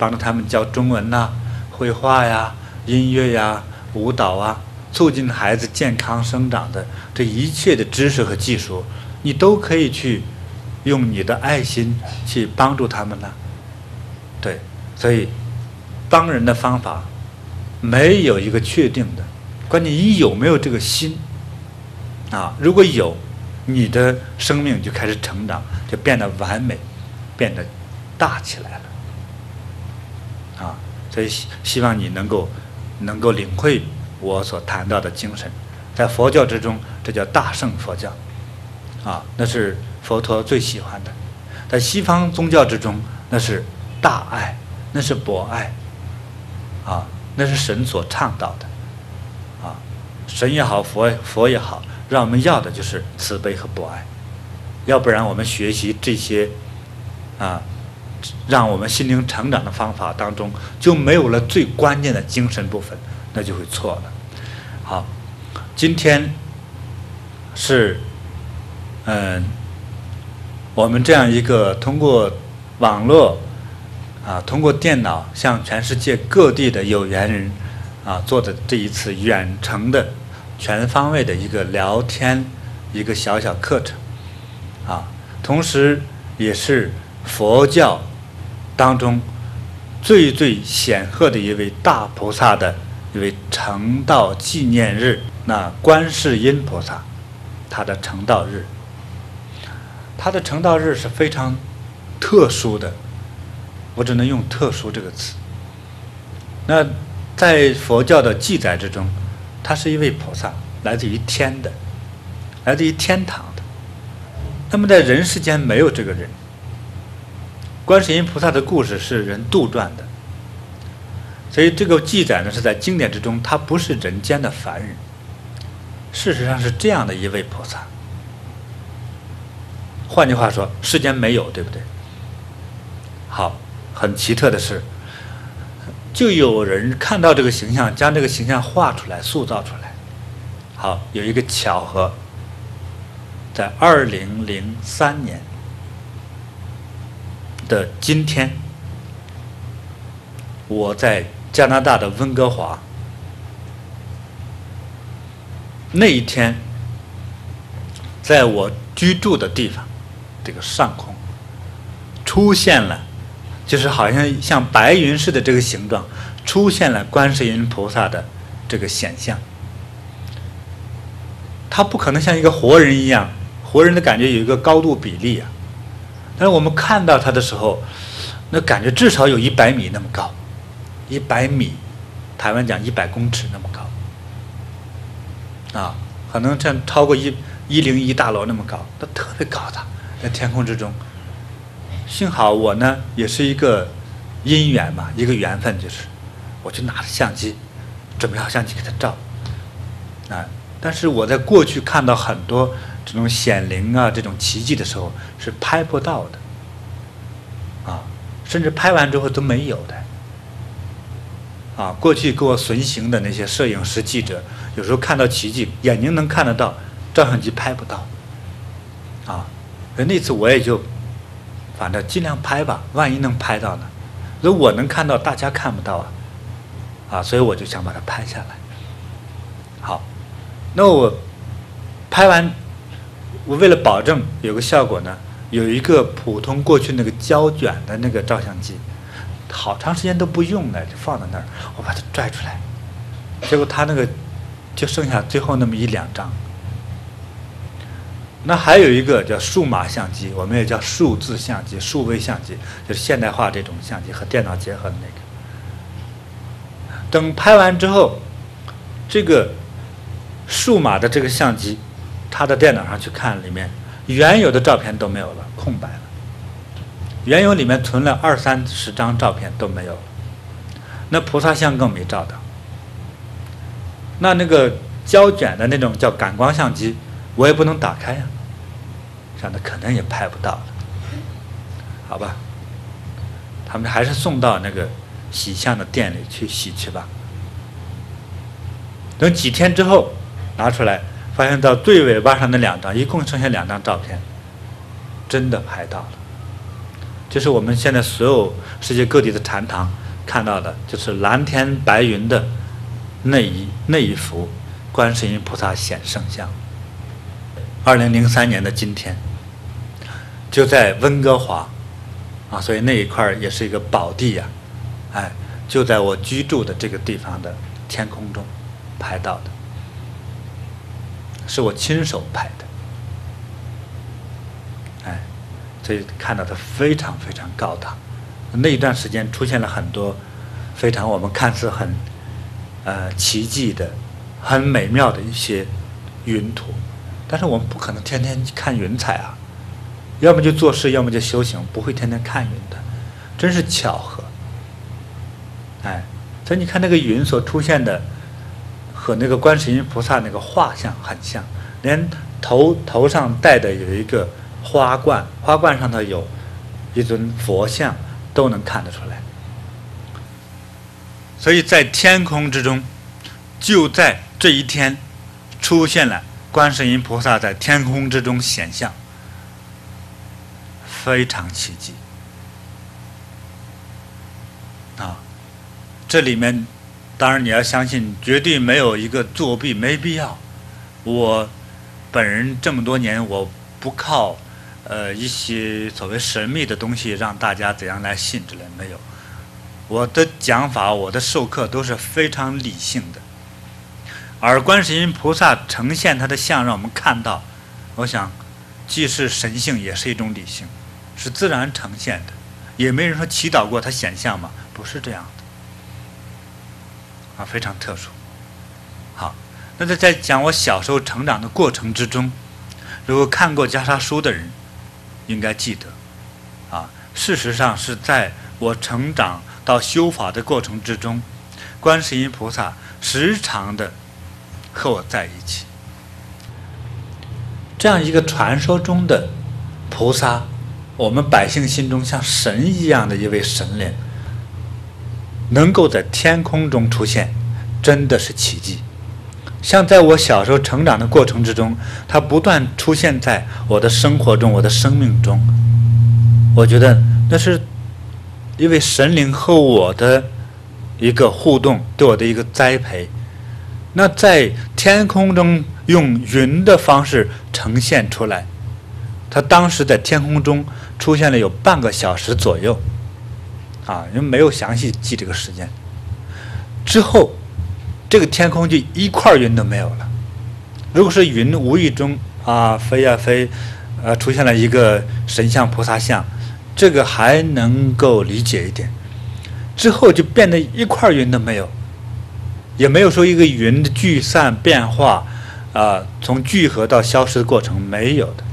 帮助他们教中文呐、绘画呀、音乐呀、舞蹈啊，促进孩子健康生长的这一切的知识和技术，你都可以去用你的爱心去帮助他们呢。对，所以帮人的方法没有一个确定的。关键你有没有这个心啊？如果有，你的生命就开始成长，就变得完美，变得大起来了！所以希望你能够能够领会我所谈到的精神，在佛教之中，这叫大圣佛教啊，那是佛陀最喜欢的；在西方宗教之中，那是大爱，那是博爱啊，那是神所倡导的。啊神也好，佛佛也好，让我们要的就是慈悲和博爱，要不然我们学习这些啊，让我们心灵成长的方法当中就没有了最关键的精神部分，那就会错了。好，今天是嗯，我们这样一个通过网络啊，通过电脑向全世界各地的有缘人啊做的这一次远程的。全方位的一个聊天，一个小小课程，啊，同时也是佛教当中最最显赫的一位大菩萨的一位成道纪念日。那观世音菩萨，他的成道日，他的成道日是非常特殊的，我只能用“特殊”这个词。那在佛教的记载之中。他是一位菩萨，来自于天的，来自于天堂的。那么在人世间没有这个人。观世音菩萨的故事是人杜撰的，所以这个记载呢是在经典之中，他不是人间的凡人。事实上是这样的一位菩萨。换句话说，世间没有，对不对？好，很奇特的是。就有人看到这个形象，将这个形象画出来、塑造出来。好，有一个巧合，在二零零三年的今天，我在加拿大的温哥华，那一天，在我居住的地方，这个上空出现了。就是好像像白云似的这个形状，出现了观世音菩萨的这个显像。他不可能像一个活人一样，活人的感觉有一个高度比例啊。但是我们看到他的时候，那感觉至少有一百米那么高，一百米，台湾讲一百公尺那么高，啊，可能像超过一一零一大楼那么高，那特别高的在天空之中。幸好我呢也是一个因缘嘛，一个缘分，就是我就拿着相机，准备好相机给他照，啊！但是我在过去看到很多这种显灵啊、这种奇迹的时候是拍不到的，啊，甚至拍完之后都没有的，啊！过去给我随行的那些摄影师、记者，有时候看到奇迹，眼睛能看得到，照相机拍不到，啊！那那次我也就。反正尽量拍吧，万一能拍到呢？如果我能看到，大家看不到啊，啊，所以我就想把它拍下来。好，那我拍完，我为了保证有个效果呢，有一个普通过去那个胶卷的那个照相机，好长时间都不用了，就放在那儿，我把它拽出来，结果它那个就剩下最后那么一两张。那还有一个叫数码相机，我们也叫数字相机、数位相机，就是现代化这种相机和电脑结合的那个。等拍完之后，这个数码的这个相机，插到电脑上去看，里面原有的照片都没有了，空白了。原有里面存了二三十张照片都没有了，那菩萨像更没照到。那那个胶卷的那种叫感光相机。我也不能打开呀，这样的可能也拍不到的，好吧？他们还是送到那个洗相的店里去洗去吧。等几天之后拿出来，发现到最尾巴上那两张，一共剩下两张照片，真的拍到了。就是我们现在所有世界各地的禅堂看到的，就是蓝天白云的那一那一幅观世音菩萨显圣像。二零零三年的今天，就在温哥华，啊，所以那一块儿也是一个宝地呀，哎，就在我居住的这个地方的天空中拍到的，是我亲手拍的，哎，所以看到的非常非常高大。那一段时间出现了很多非常我们看似很呃奇迹的、很美妙的一些云图。但是我们不可能天天看云彩啊，要么就做事，要么就修行，不会天天看云的，真是巧合。哎，所以你看那个云所出现的，和那个观世音菩萨那个画像很像，连头头上戴的有一个花冠，花冠上头有一尊佛像，都能看得出来。所以在天空之中，就在这一天，出现了。观世音菩萨在天空之中显像，非常奇迹啊！这里面当然你要相信，绝对没有一个作弊，没必要。我本人这么多年，我不靠呃一些所谓神秘的东西让大家怎样来信之类没有。我的讲法，我的授课都是非常理性的。而观世音菩萨呈现他的像，让我们看到，我想，既是神性，也是一种理性，是自然呈现的。也没人说祈祷过他显像嘛，不是这样，啊，非常特殊。好，那在在讲我小时候成长的过程之中，如果看过袈裟书的人，应该记得，啊，事实上是在我成长到修法的过程之中，观世音菩萨时常的。和我在一起，这样一个传说中的菩萨，我们百姓心中像神一样的一位神灵，能够在天空中出现，真的是奇迹。像在我小时候成长的过程之中，它不断出现在我的生活中、我的生命中，我觉得那是因为神灵和我的一个互动，对我的一个栽培。那在天空中用云的方式呈现出来，它当时在天空中出现了有半个小时左右，啊，因为没有详细记这个时间。之后，这个天空就一块云都没有了。如果是云无意中啊飞呀飞，呃，出现了一个神像菩萨像，这个还能够理解一点。之后就变得一块云都没有。也没有说一个云的聚散变化，啊，从聚合到消失的过程没有的。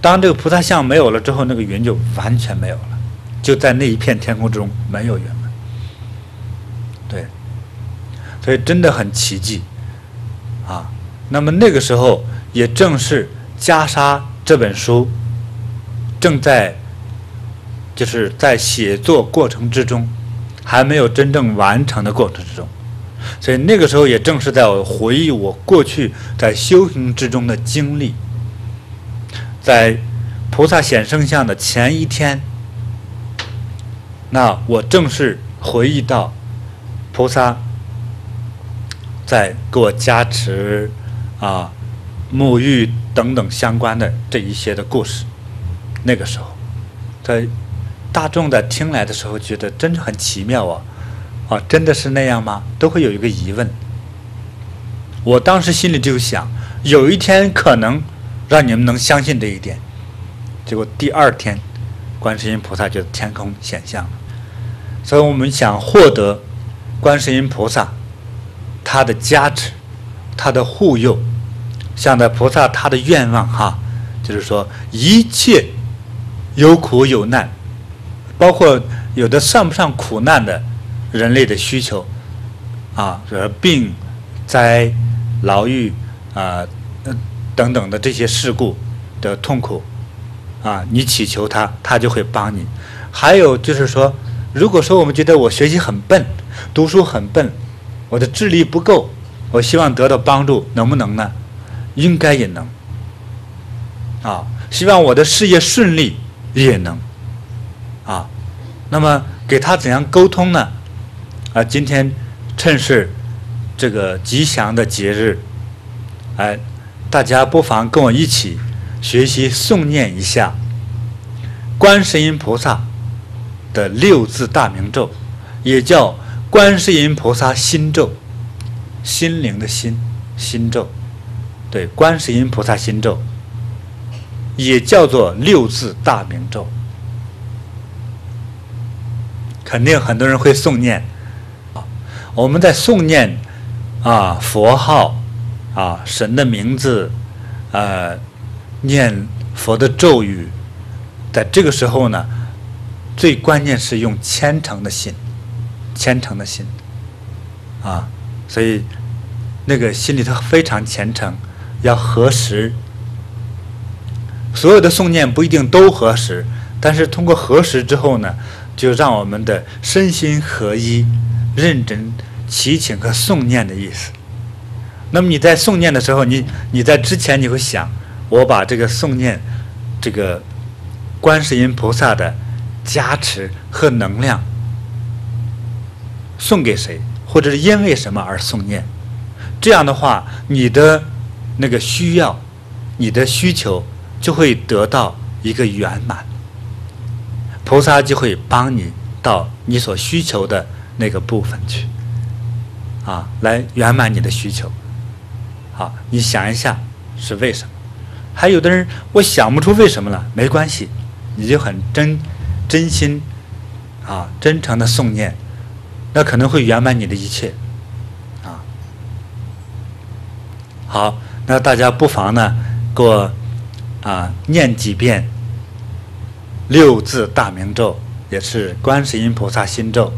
当这个菩萨像没有了之后，那个云就完全没有了，就在那一片天空之中没有云了。对，所以真的很奇迹，啊，那么那个时候也正是《袈裟》这本书正在就是在写作过程之中，还没有真正完成的过程之中。所以那个时候也正是在我回忆我过去在修行之中的经历，在菩萨显圣像的前一天，那我正是回忆到菩萨在给我加持啊、沐浴等等相关的这一些的故事。那个时候，在大众在听来的时候，觉得真的很奇妙啊。啊，真的是那样吗？都会有一个疑问。我当时心里就想，有一天可能让你们能相信这一点。结果第二天，观世音菩萨就天空显像了。所以我们想获得观世音菩萨他的加持，他的护佑，向的菩萨他的愿望哈，就是说一切有苦有难，包括有的算不上苦难的人类的需求啊，比如病、灾、牢狱啊等等的这些事故的痛苦啊，你祈求他，他就会帮你。还有就是说。如果说我们觉得我学习很笨，读书很笨，我的智力不够，我希望得到帮助，能不能呢？应该也能。啊，希望我的事业顺利也能。啊，那么给他怎样沟通呢？啊，今天趁是这个吉祥的节日，哎，大家不妨跟我一起学习诵念一下观世音菩萨。的六字大明咒，也叫观世音菩萨心咒，心灵的心心咒，对，观世音菩萨心咒，也叫做六字大明咒。肯定很多人会诵念，啊，我们在诵念啊佛号啊神的名字，呃，念佛的咒语，在这个时候呢。最关键是用虔诚的心，虔诚的心，啊，所以那个心里头非常虔诚，要核实。所有的诵念不一定都核实，但是通过核实之后呢，就让我们的身心合一，认真祈请和诵念的意思。那么你在诵念的时候，你你在之前你会想，我把这个诵念这个观世音菩萨的。加持和能量送给谁，或者是因为什么而诵念？这样的话，你的那个需要，你的需求就会得到一个圆满。菩萨就会帮你到你所需求的那个部分去，啊，来圆满你的需求。好，你想一下是为什么？还有的人我想不出为什么了，没关系，你就很真。真心啊，真诚的诵念，那可能会圆满你的一切啊。好，那大家不妨呢，给我啊念几遍六字大明咒，也是观世音菩萨心咒。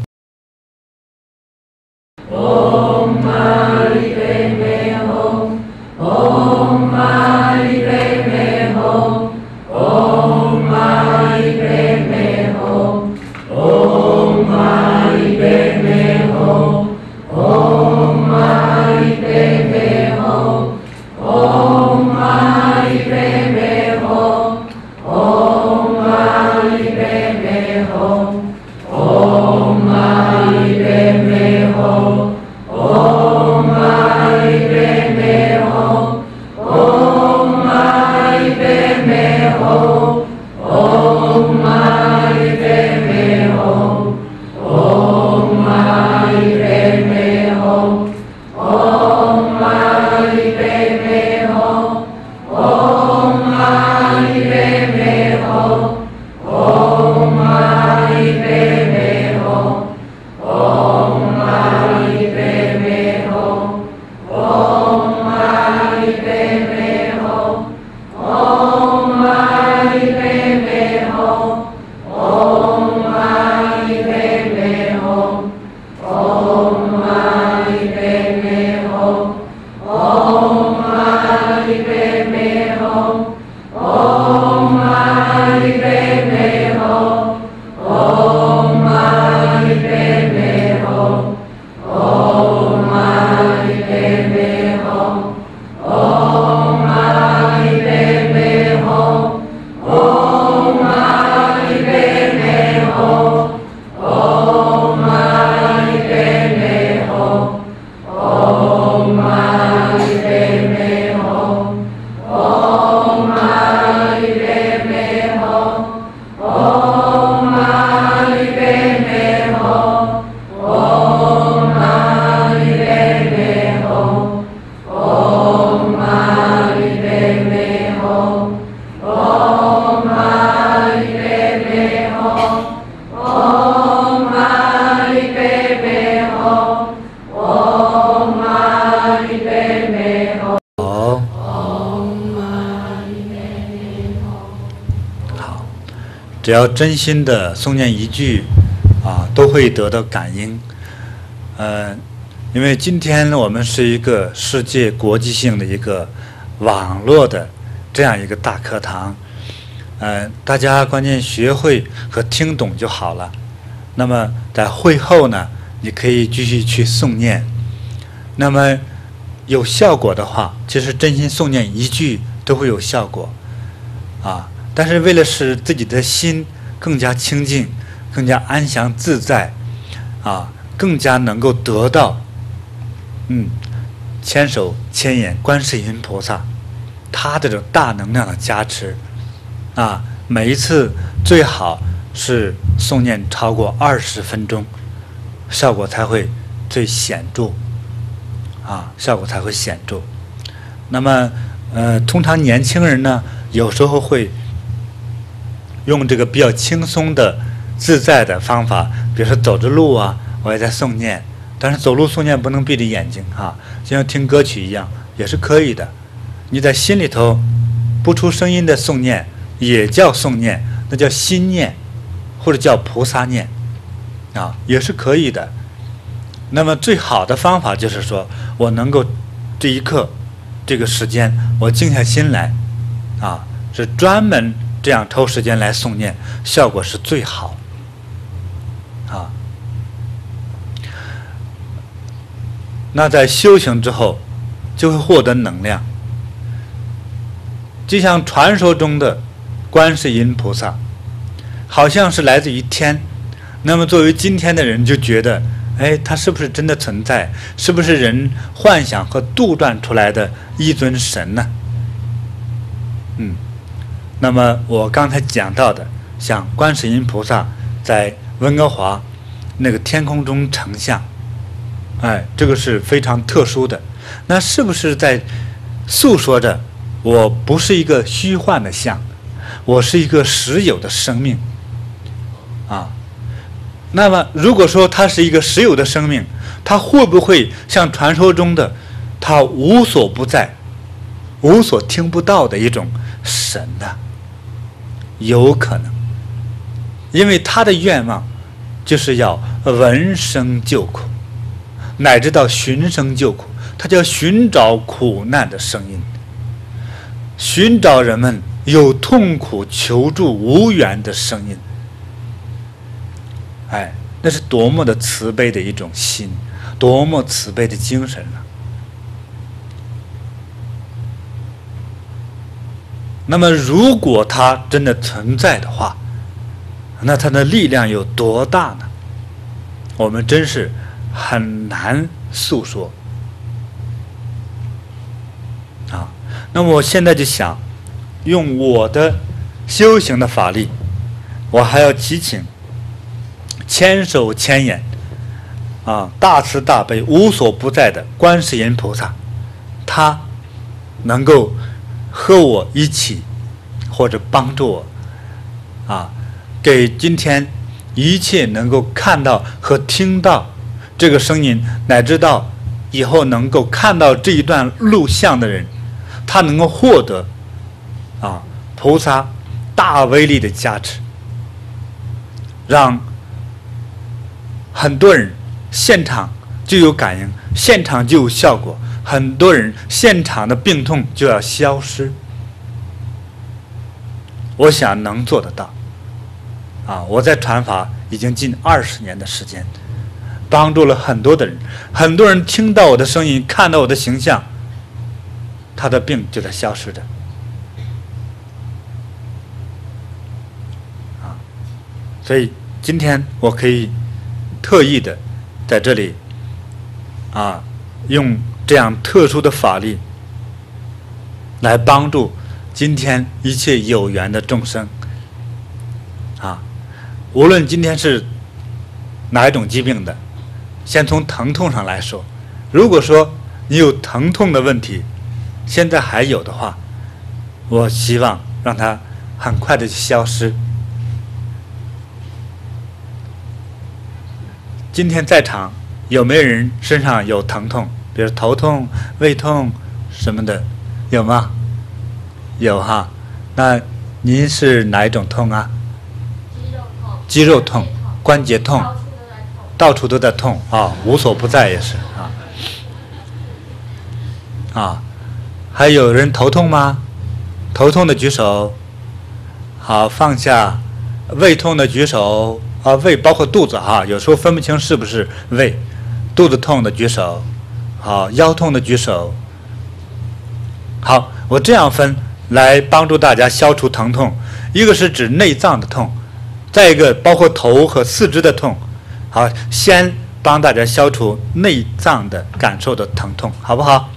真心的诵念一句，啊，都会得到感应。呃，因为今天我们是一个世界国际性的一个网络的这样一个大课堂，呃，大家关键学会和听懂就好了。那么在会后呢，你可以继续去诵念。那么有效果的话，其实真心诵念一句都会有效果，啊。但是为了使自己的心更加清净、更加安详自在，啊，更加能够得到，嗯，千手千眼观世音菩萨他的这种大能量的加持，啊，每一次最好是诵念超过二十分钟，效果才会最显著，啊，效果才会显著。那么，呃，通常年轻人呢，有时候会。用这个比较轻松的、自在的方法，比如说走着路啊，我也在诵念。但是走路诵念不能闭着眼睛哈，就像听歌曲一样，也是可以的。你在心里头不出声音的诵念，也叫诵念，那叫心念，或者叫菩萨念，啊，也是可以的。那么最好的方法就是说我能够这一刻、这个时间，我静下心来，啊，是专门。这样抽时间来诵念，效果是最好。啊，那在修行之后，就会获得能量，就像传说中的观世音菩萨，好像是来自于天。那么作为今天的人就觉得，哎，他是不是真的存在？是不是人幻想和杜撰出来的一尊神呢？嗯。那么我刚才讲到的，像观世音菩萨在温哥华那个天空中成像，哎，这个是非常特殊的。那是不是在诉说着我不是一个虚幻的像，我是一个实有的生命啊？那么如果说它是一个实有的生命，它会不会像传说中的它无所不在、无所听不到的一种神呢？有可能，因为他的愿望就是要闻声救苦，乃至到寻声救苦，他叫寻找苦难的声音，寻找人们有痛苦求助无缘的声音。哎，那是多么的慈悲的一种心，多么慈悲的精神啊！那么，如果它真的存在的话，那它的力量有多大呢？我们真是很难诉说啊。那么，我现在就想用我的修行的法力，我还要祈请千手千眼啊，大慈大悲、无所不在的观世音菩萨，他能够。和我一起，或者帮助我，啊，给今天一切能够看到和听到这个声音，乃至到以后能够看到这一段录像的人，他能够获得啊菩萨大威力的加持，让很多人现场就有感应，现场就有效果。很多人现场的病痛就要消失，我想能做得到。啊，我在传法已经近二十年的时间，帮助了很多的人，很多人听到我的声音，看到我的形象，他的病就在消失着。啊，所以今天我可以特意的在这里啊用。这样特殊的法力，来帮助今天一切有缘的众生，啊，无论今天是哪一种疾病的，先从疼痛上来说，如果说你有疼痛的问题，现在还有的话，我希望让它很快的消失。今天在场有没有人身上有疼痛？比如头痛、胃痛什么的，有吗？有哈。那您是哪一种痛啊？肌肉痛、关节痛，到处都在痛啊，无所不在也是啊。啊，还有人头痛吗？头痛的举手。好，放下。胃痛的举手啊，胃包括肚子哈，有时候分不清是不是胃。肚子痛的举手。好，腰痛的举手。好，我这样分来帮助大家消除疼痛。一个是指内脏的痛，再一个包括头和四肢的痛。好，先帮大家消除内脏的感受的疼痛，好不好？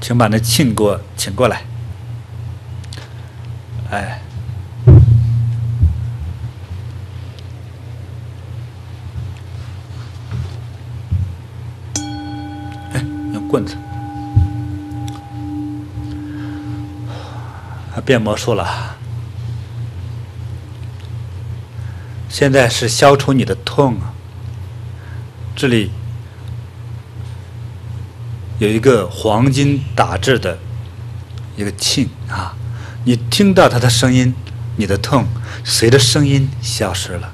请把那庆过请过来。哎，棍子，变魔术了。现在是消除你的痛啊，这里。有一个黄金打制的一个磬啊，你听到它的声音，你的痛随着声音消失了。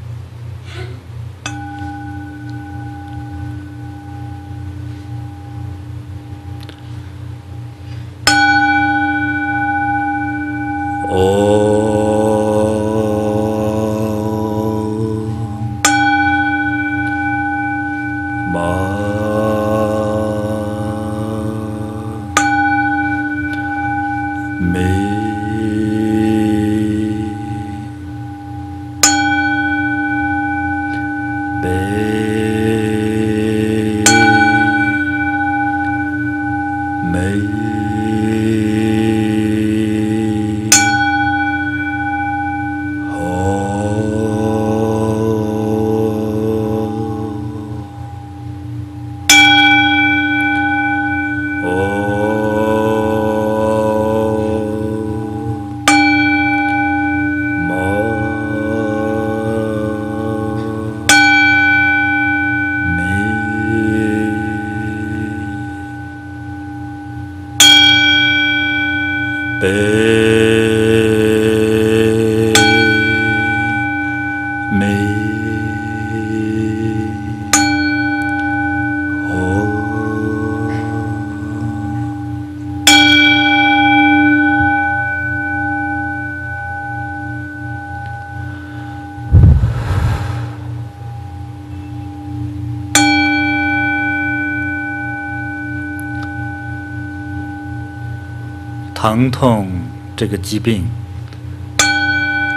疼痛这个疾病，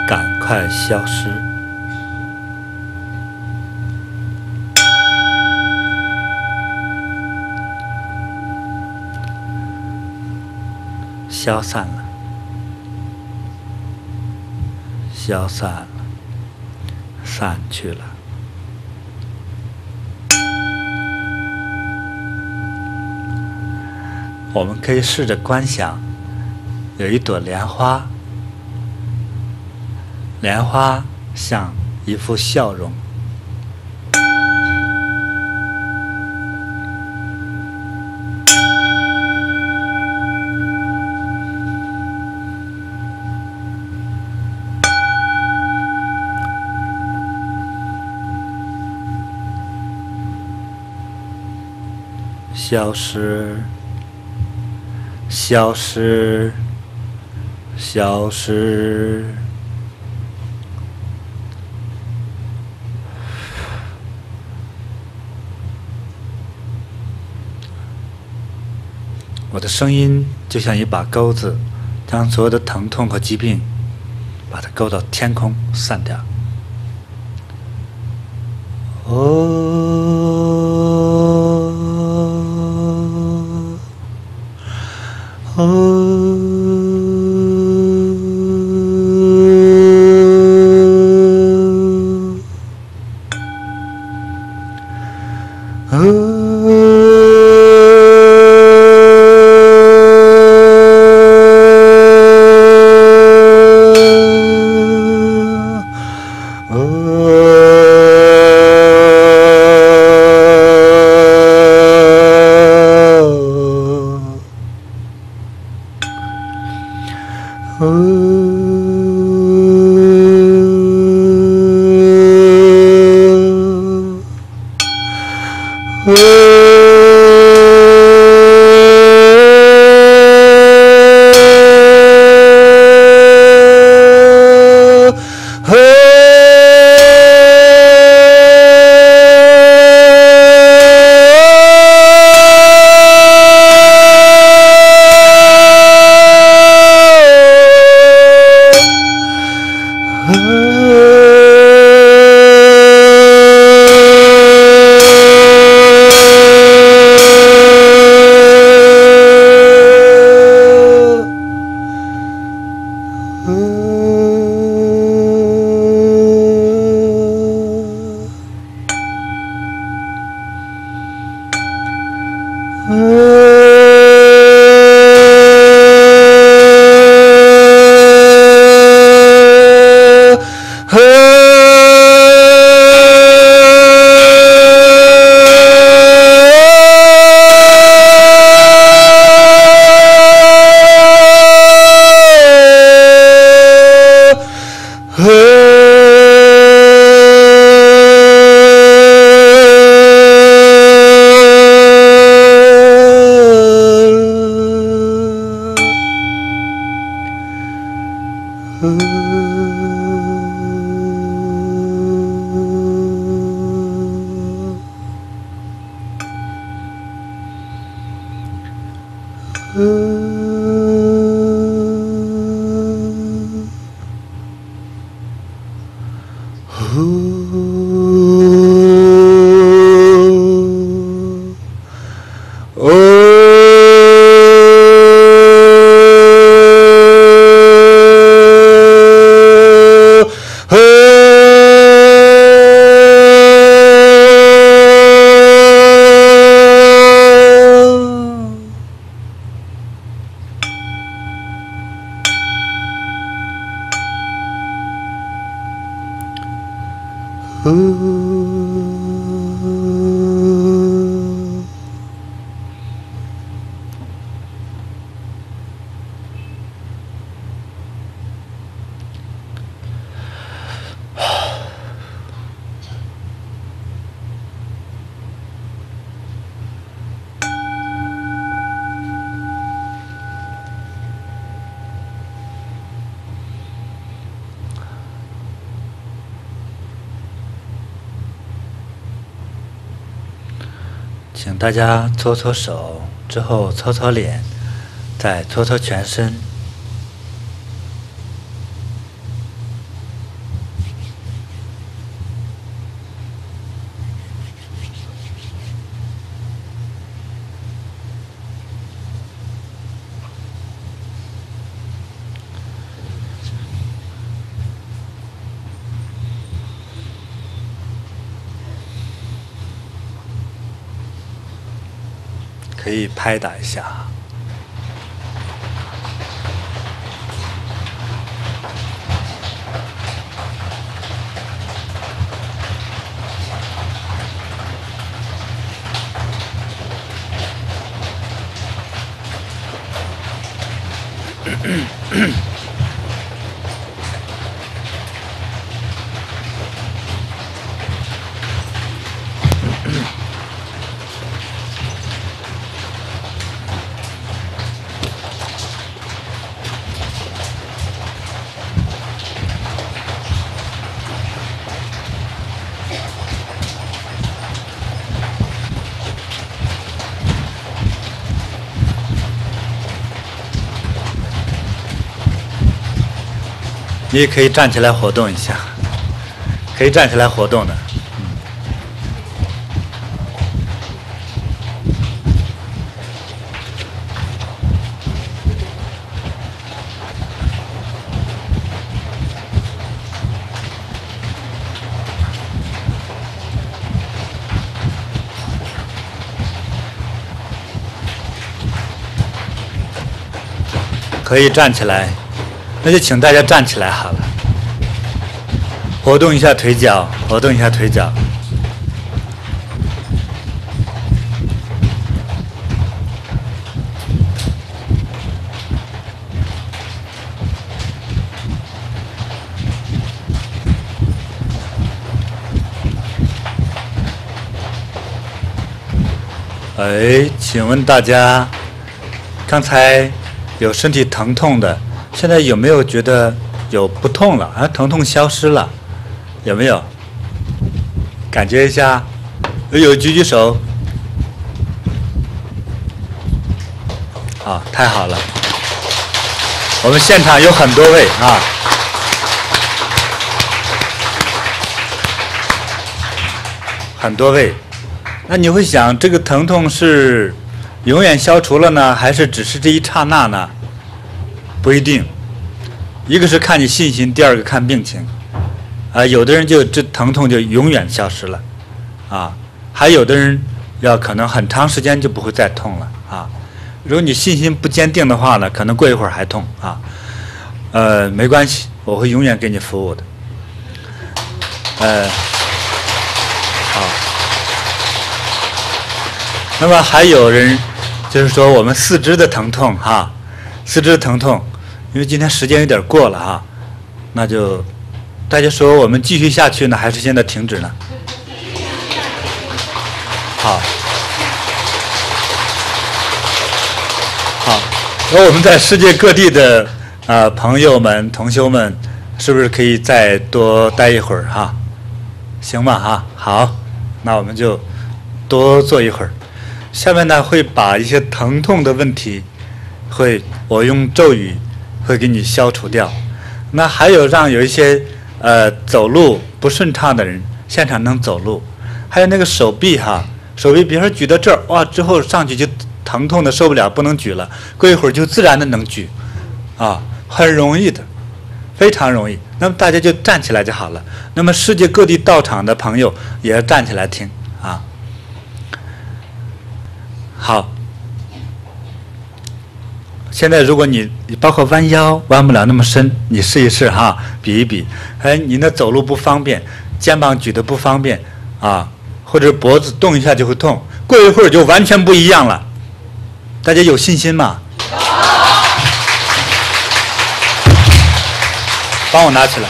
赶快消失，消散了，消散了，散去了。我们可以试着观想。有一朵莲花，莲花像一副笑容，消失，消失。消失。我的声音就像一把钩子，将所有的疼痛和疾病，把它勾到天空散掉。Oh. 大家搓搓手，之后搓搓脸，再搓搓全身。可打一下。你也可以站起来活动一下，可以站起来活动的。可以站起来。那就请大家站起来好了，活动一下腿脚，活动一下腿脚。哎，请问大家，刚才有身体疼痛的，现在有没有觉得有不痛了？啊，疼痛消失了，有没有？感觉一下，有举举手。啊，太好了！我们现场有很多位啊，很多位。那你会想，这个疼痛是永远消除了呢，还是只是这一刹那呢？不一定。一个是看你信心，第二个看病情。啊，有的人就这疼痛就永远消失了，啊，还有的人要可能很长时间就不会再痛了啊。如果你信心不坚定的话呢，可能过一会儿还痛啊。呃，没关系，我会永远给你服务的。呃，好。那么还有人就是说我们四肢的疼痛哈，四肢疼痛，因为今天时间有点过了哈，那就。大家说我们继续下去呢，还是现在停止呢？好，好，那我们在世界各地的啊朋友们、同修们，是不是可以再多待一会儿哈？行吧哈，好，那我们就多坐一会儿。下面呢会把一些疼痛的问题，会我用咒语会给你消除掉。那还有让有一些。呃，走路不顺畅的人，现场能走路；还有那个手臂哈，手臂，比如说举到这儿，哇，之后上去就疼痛的受不了，不能举了。过一会儿就自然的能举，啊，很容易的，非常容易。那么大家就站起来就好了。那么世界各地到场的朋友也要站起来听啊。好。现在，如果你你包括弯腰弯不了那么深，你试一试哈，比一比。哎，你那走路不方便，肩膀举得不方便啊，或者脖子动一下就会痛，过一会儿就完全不一样了。大家有信心吗？帮我拿起来。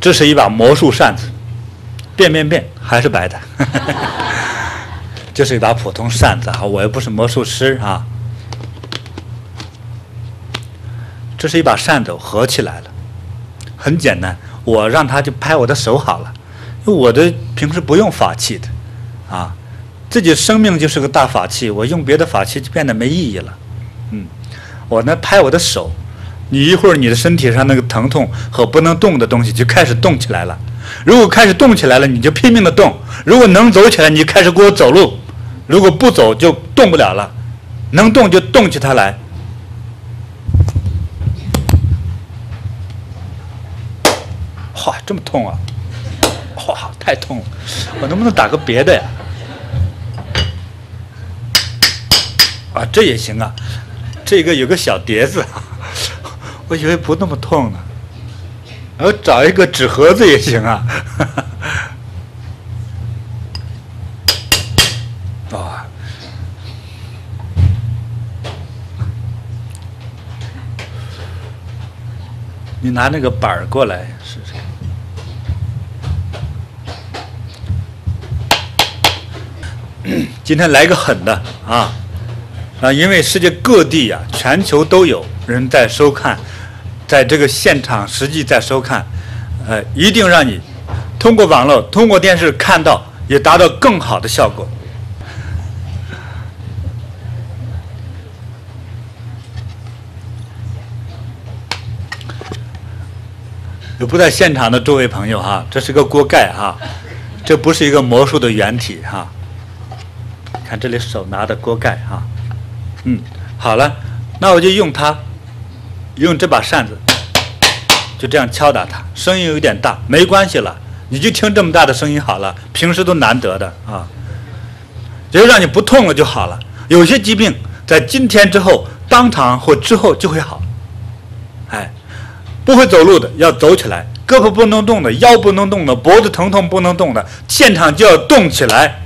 这是一把魔术扇子。变变变，还是白的，[laughs] 就是一把普通扇子啊！我又不是魔术师啊。这是一把扇子，合起来了，很简单。我让他就拍我的手好了，我的平时不用法器的，啊，自己生命就是个大法器，我用别的法器就变得没意义了。嗯，我呢拍我的手，你一会儿你的身体上那个疼痛和不能动的东西就开始动起来了。如果开始动起来了，你就拼命的动；如果能走起来，你就开始给我走路；如果不走，就动不了了。能动就动起它来。哇，这么痛啊！哇，太痛了！我能不能打个别的呀？啊，这也行啊。这个有个小碟子，[laughs] 我以为不那么痛呢。我找一个纸盒子也行啊，[laughs] 啊，你拿那个板儿过来试试。[clears throat] 今天来个狠的啊啊！因为世界各地呀，全球都有人在收看。在这个现场实际在收看，呃，一定让你通过网络、通过电视看到，也达到更好的效果。有不在现场的诸位朋友哈，这是个锅盖哈，这不是一个魔术的原体哈。看这里手拿的锅盖哈，嗯，好了，那我就用它。用这把扇子，就这样敲打它，声音有点大，没关系了，你就听这么大的声音好了。平时都难得的啊，只要让你不痛了就好了。有些疾病在今天之后，当场或之后就会好。哎，不会走路的要走起来，胳膊不能动的，腰不能动的，脖子疼痛不能动的，现场就要动起来。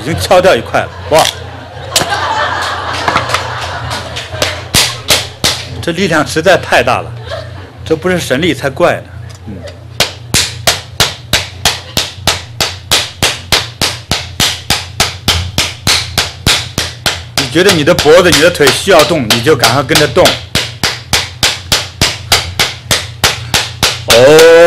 已经敲掉一块了，哇！这力量实在太大了，这不是神力才怪呢。嗯。你觉得你的脖子、你的腿需要动，你就赶快跟着动。哦，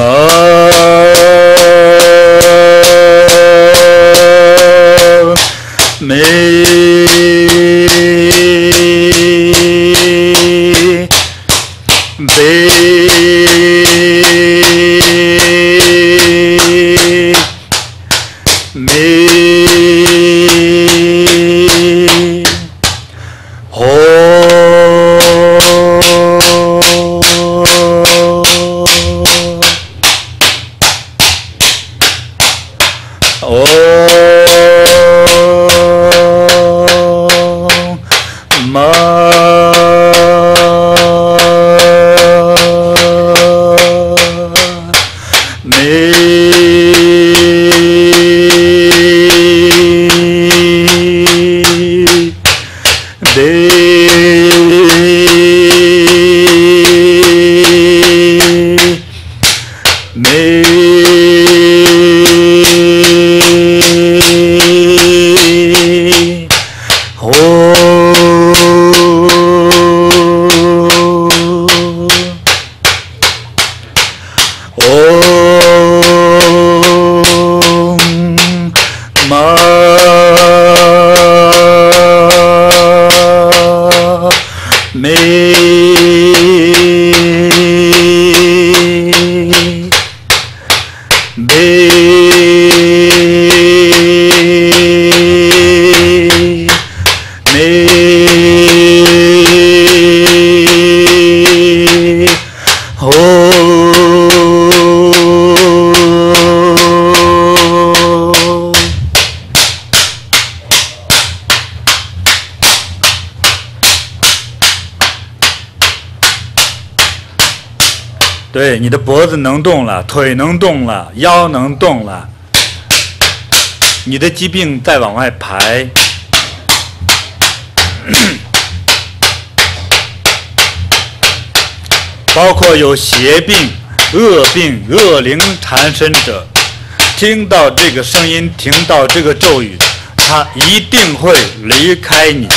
对，你的脖子能动了，腿能动了，腰能动了，你的疾病再往外排，[coughs] 包括有邪病、恶病、恶灵缠身者，听到这个声音，听到这个咒语，他一定会离开你。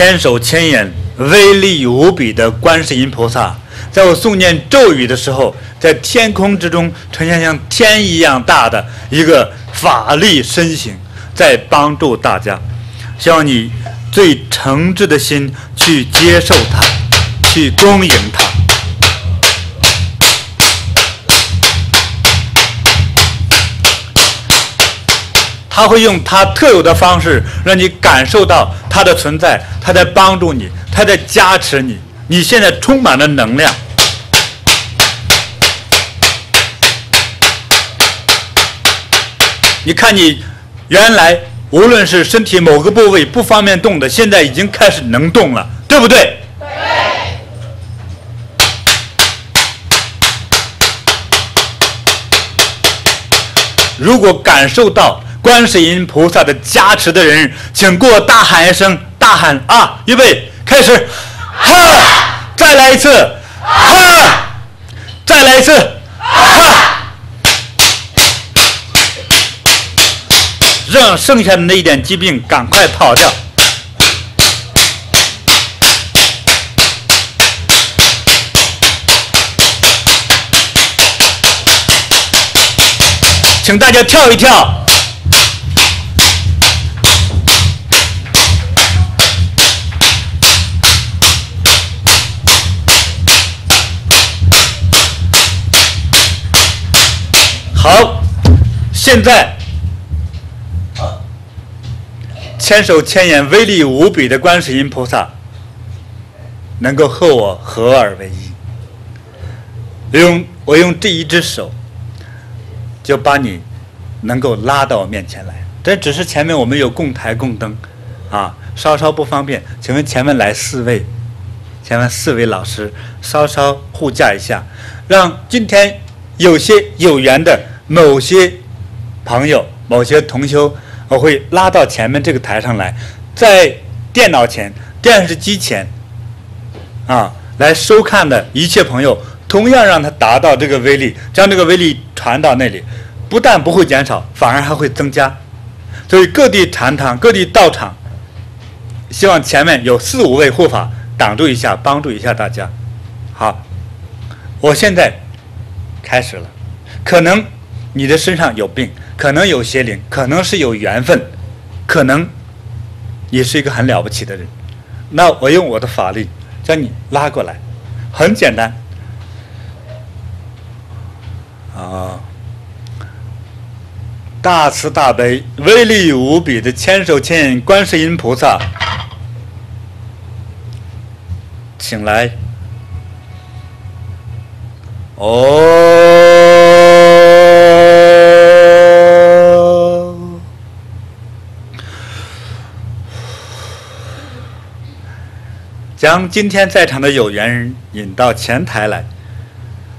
千手千眼、威力无比的观世音菩萨，在我诵念咒语的时候，在天空之中呈现像天一样大的一个法力身形，在帮助大家。希望你最诚挚的心去接受它，去恭迎它。他会用他特有的方式，让你感受到他的存在，他在帮助你，他在加持你。你现在充满了能量。你看，你原来无论是身体某个部位不方便动的，现在已经开始能动了，对不对？如果感受到观世音菩萨的加持的人，请给我大喊一声：大喊啊！预备，开始！哈！再来一次！哈！再来一次！哈！让剩下的那一点疾病赶快跑掉。请大家跳一跳。好，现在千手千眼、威力无比的观世音菩萨，能够和我合二为一。用我用这一只手，就把你能够拉到我面前来。这只是前面我们有供台供灯，啊，稍稍不方便，请问前面来四位，前面四位老师稍稍护驾一下，让今天有些有缘的。某些朋友、某些同修，我会拉到前面这个台上来，在电脑前、电视机前，啊，来收看的一切朋友，同样让他达到这个威力，将这个威力传到那里，不但不会减少，反而还会增加。所以各地禅堂、各地道场，希望前面有四五位护法挡住一下，帮助一下大家。好，我现在开始了，可能。你的身上有病，可能有邪灵，可能是有缘分，可能你是一个很了不起的人。那我用我的法力将你拉过来，很简单。啊，大慈大悲、威力无比的千手千眼观世音菩萨，请来。哦。将今天在场的有缘人引到前台来，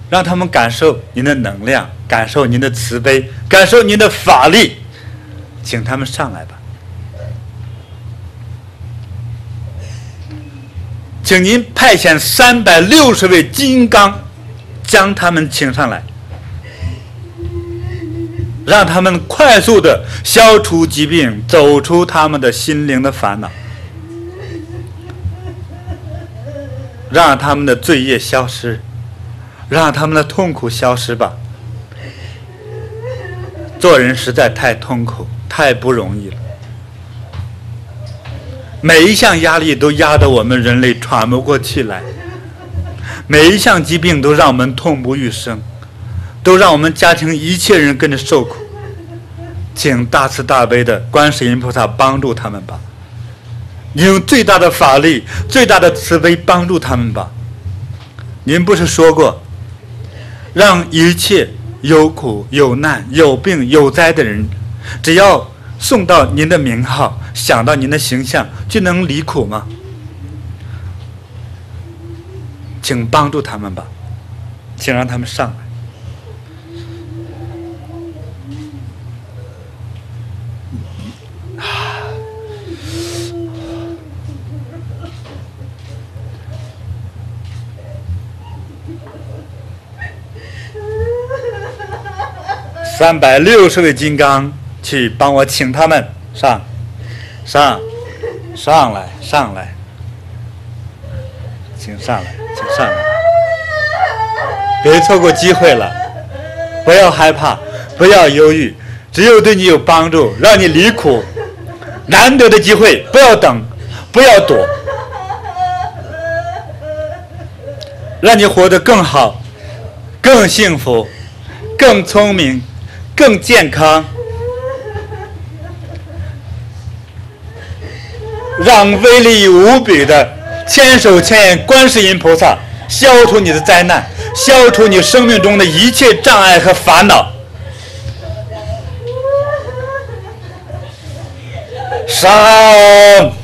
让他们感受您的能量，感受您的慈悲，感受您的法力，请他们上来吧。请您派遣三百六十位金刚，将他们请上来，让他们快速的消除疾病，走出他们的心灵的烦恼。让他们的罪业消失，让他们的痛苦消失吧。做人实在太痛苦，太不容易了。每一项压力都压得我们人类喘不过气来，每一项疾病都让我们痛不欲生，都让我们家庭一切人跟着受苦。请大慈大悲的观世音菩萨帮助他们吧。你用最大的法力、最大的慈悲帮助他们吧。您不是说过，让一切有苦、有难、有病、有灾的人，只要送到您的名号，想到您的形象，就能离苦吗？请帮助他们吧，请让他们上来。[laughs] 三百六十位金刚去帮我请他们上。上。上来上来。请上来请上来。别错过机会了。不要害怕不要犹豫。只有对你有帮助让你离苦难得的机会不要等不要躲。让你活得更好，更幸福，更聪明。更健康，让威力无比的千手千眼观世音菩萨消除你的灾难，消除你生命中的一切障碍和烦恼。上。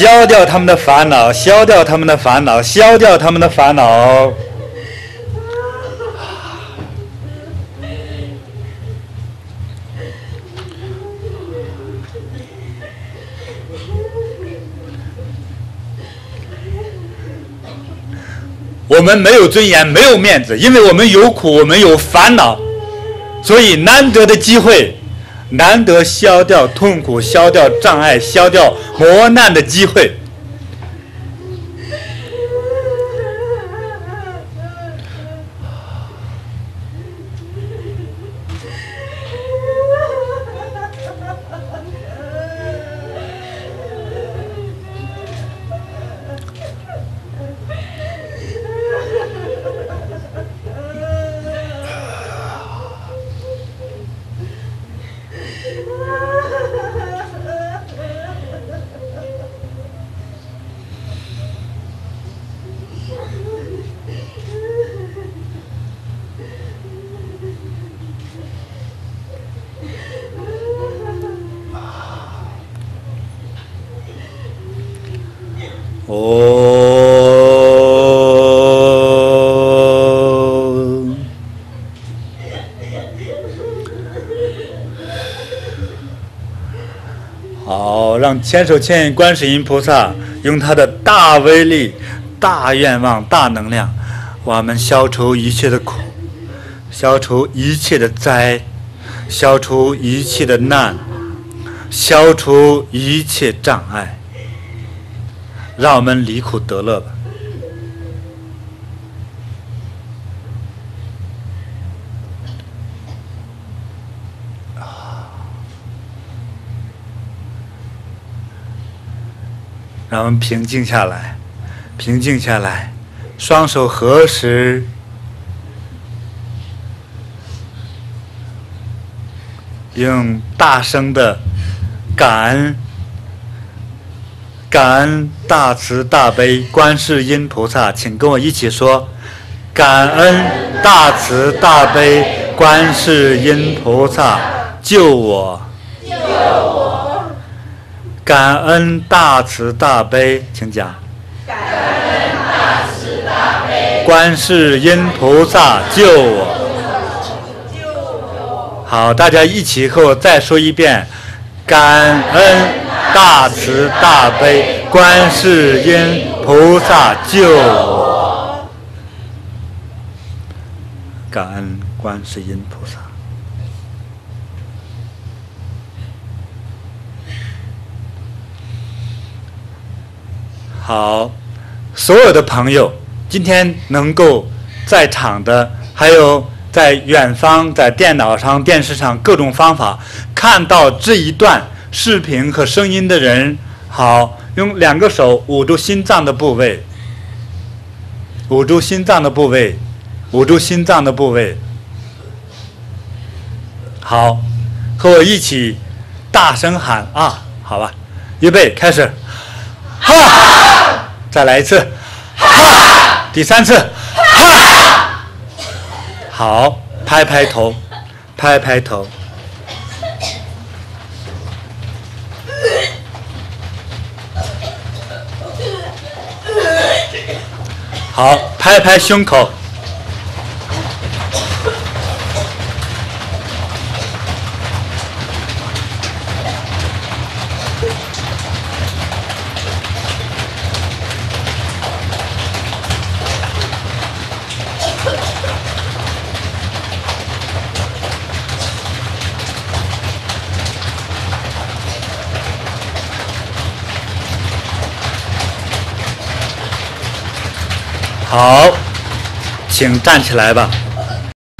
消掉他们的烦恼，消掉他们的烦恼，消掉他们的烦恼。我们没有尊严，没有面子，因为我们有苦，我们有烦恼，所以难得的机会。难得消掉痛苦、消掉障碍、消掉磨难的机会。千手千眼观世音菩萨用他的大威力、大愿望、大能量，我们消除一切的苦，消除一切的灾，消除一切的难，消除一切障碍，让我们离苦得乐吧。平静下来，平静下来，双手合十，用大声的感恩、感恩大慈大悲观世音菩萨，请跟我一起说：感恩大慈大悲观世音菩萨，救我！感恩大慈大悲，请讲。感恩大慈大悲，观世音菩萨救我。好，大家一起和我再说一遍：感恩大慈大悲，观世音菩萨救我。感恩观世音菩萨。好，所有的朋友，今天能够在场的，还有在远方，在电脑上、电视上各种方法看到这一段视频和声音的人，好，用两个手捂住心脏的部位，捂住心脏的部位，捂住心脏的部位。好，和我一起大声喊啊，好吧，预备，开始。哈，再来一次，哈，第三次，哈，好，拍拍头，拍拍头，好，拍拍胸口。好，请站起来吧。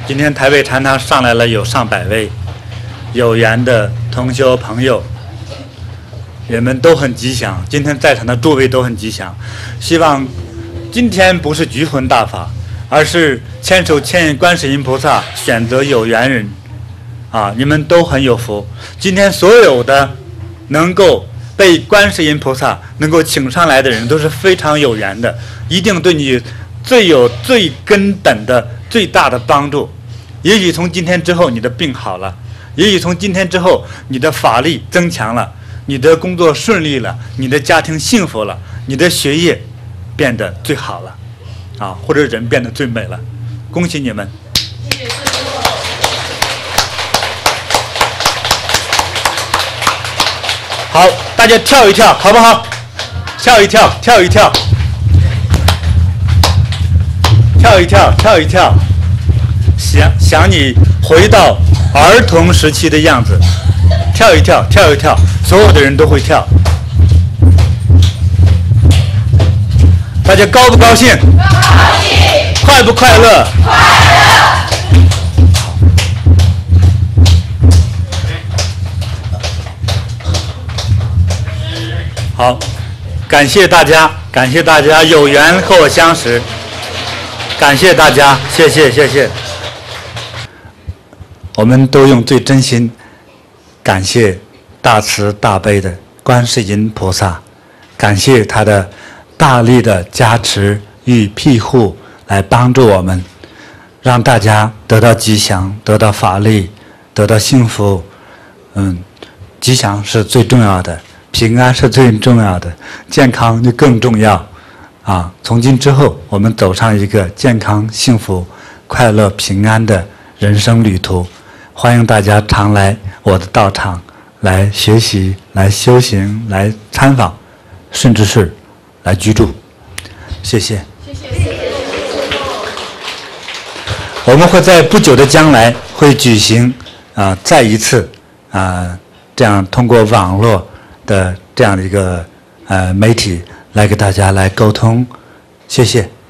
今天台北禅堂上来了有上百位有缘的同修朋友，人们都很吉祥。今天在场的诸位都很吉祥。希望今天不是聚魂大法，而是千手千眼观世音菩萨选择有缘人，啊，你们都很有福。今天所有的能够被观世音菩萨能够请上来的人，都是非常有缘的，一定对你最有最根本的最大的帮助。也许从今天之后你的病好了，也许从今天之后你的法力增强了，你的工作顺利了，你的家庭幸福了，你的学业变得最好了，啊，或者人变得最美了，恭喜你们！好，大家跳一跳，好不好？跳一跳，跳一跳，跳一跳，跳一跳。想想你回到儿童时期的样子，跳一跳，跳一跳，所有的人都会跳。大家高不高兴？高兴。快不快乐？快乐。好，感谢大家，感谢大家有缘和我相识，感谢大家，谢谢谢谢。我们都用最真心感谢大慈大悲的观世音菩萨，感谢他的大力的加持与庇护，来帮助我们，让大家得到吉祥，得到法力，得到幸福。嗯，吉祥是最重要的，平安是最重要的，健康就更重要。啊，从今之后，我们走上一个健康、幸福、快乐、平安的人生旅途。欢迎大家常来我的道场来学习、来修行、来参访，甚至是来居住。谢谢。我们会在不久的将来会举行啊，再一次啊，这样通过网络的这样的一个呃媒体来给大家来沟通。谢谢。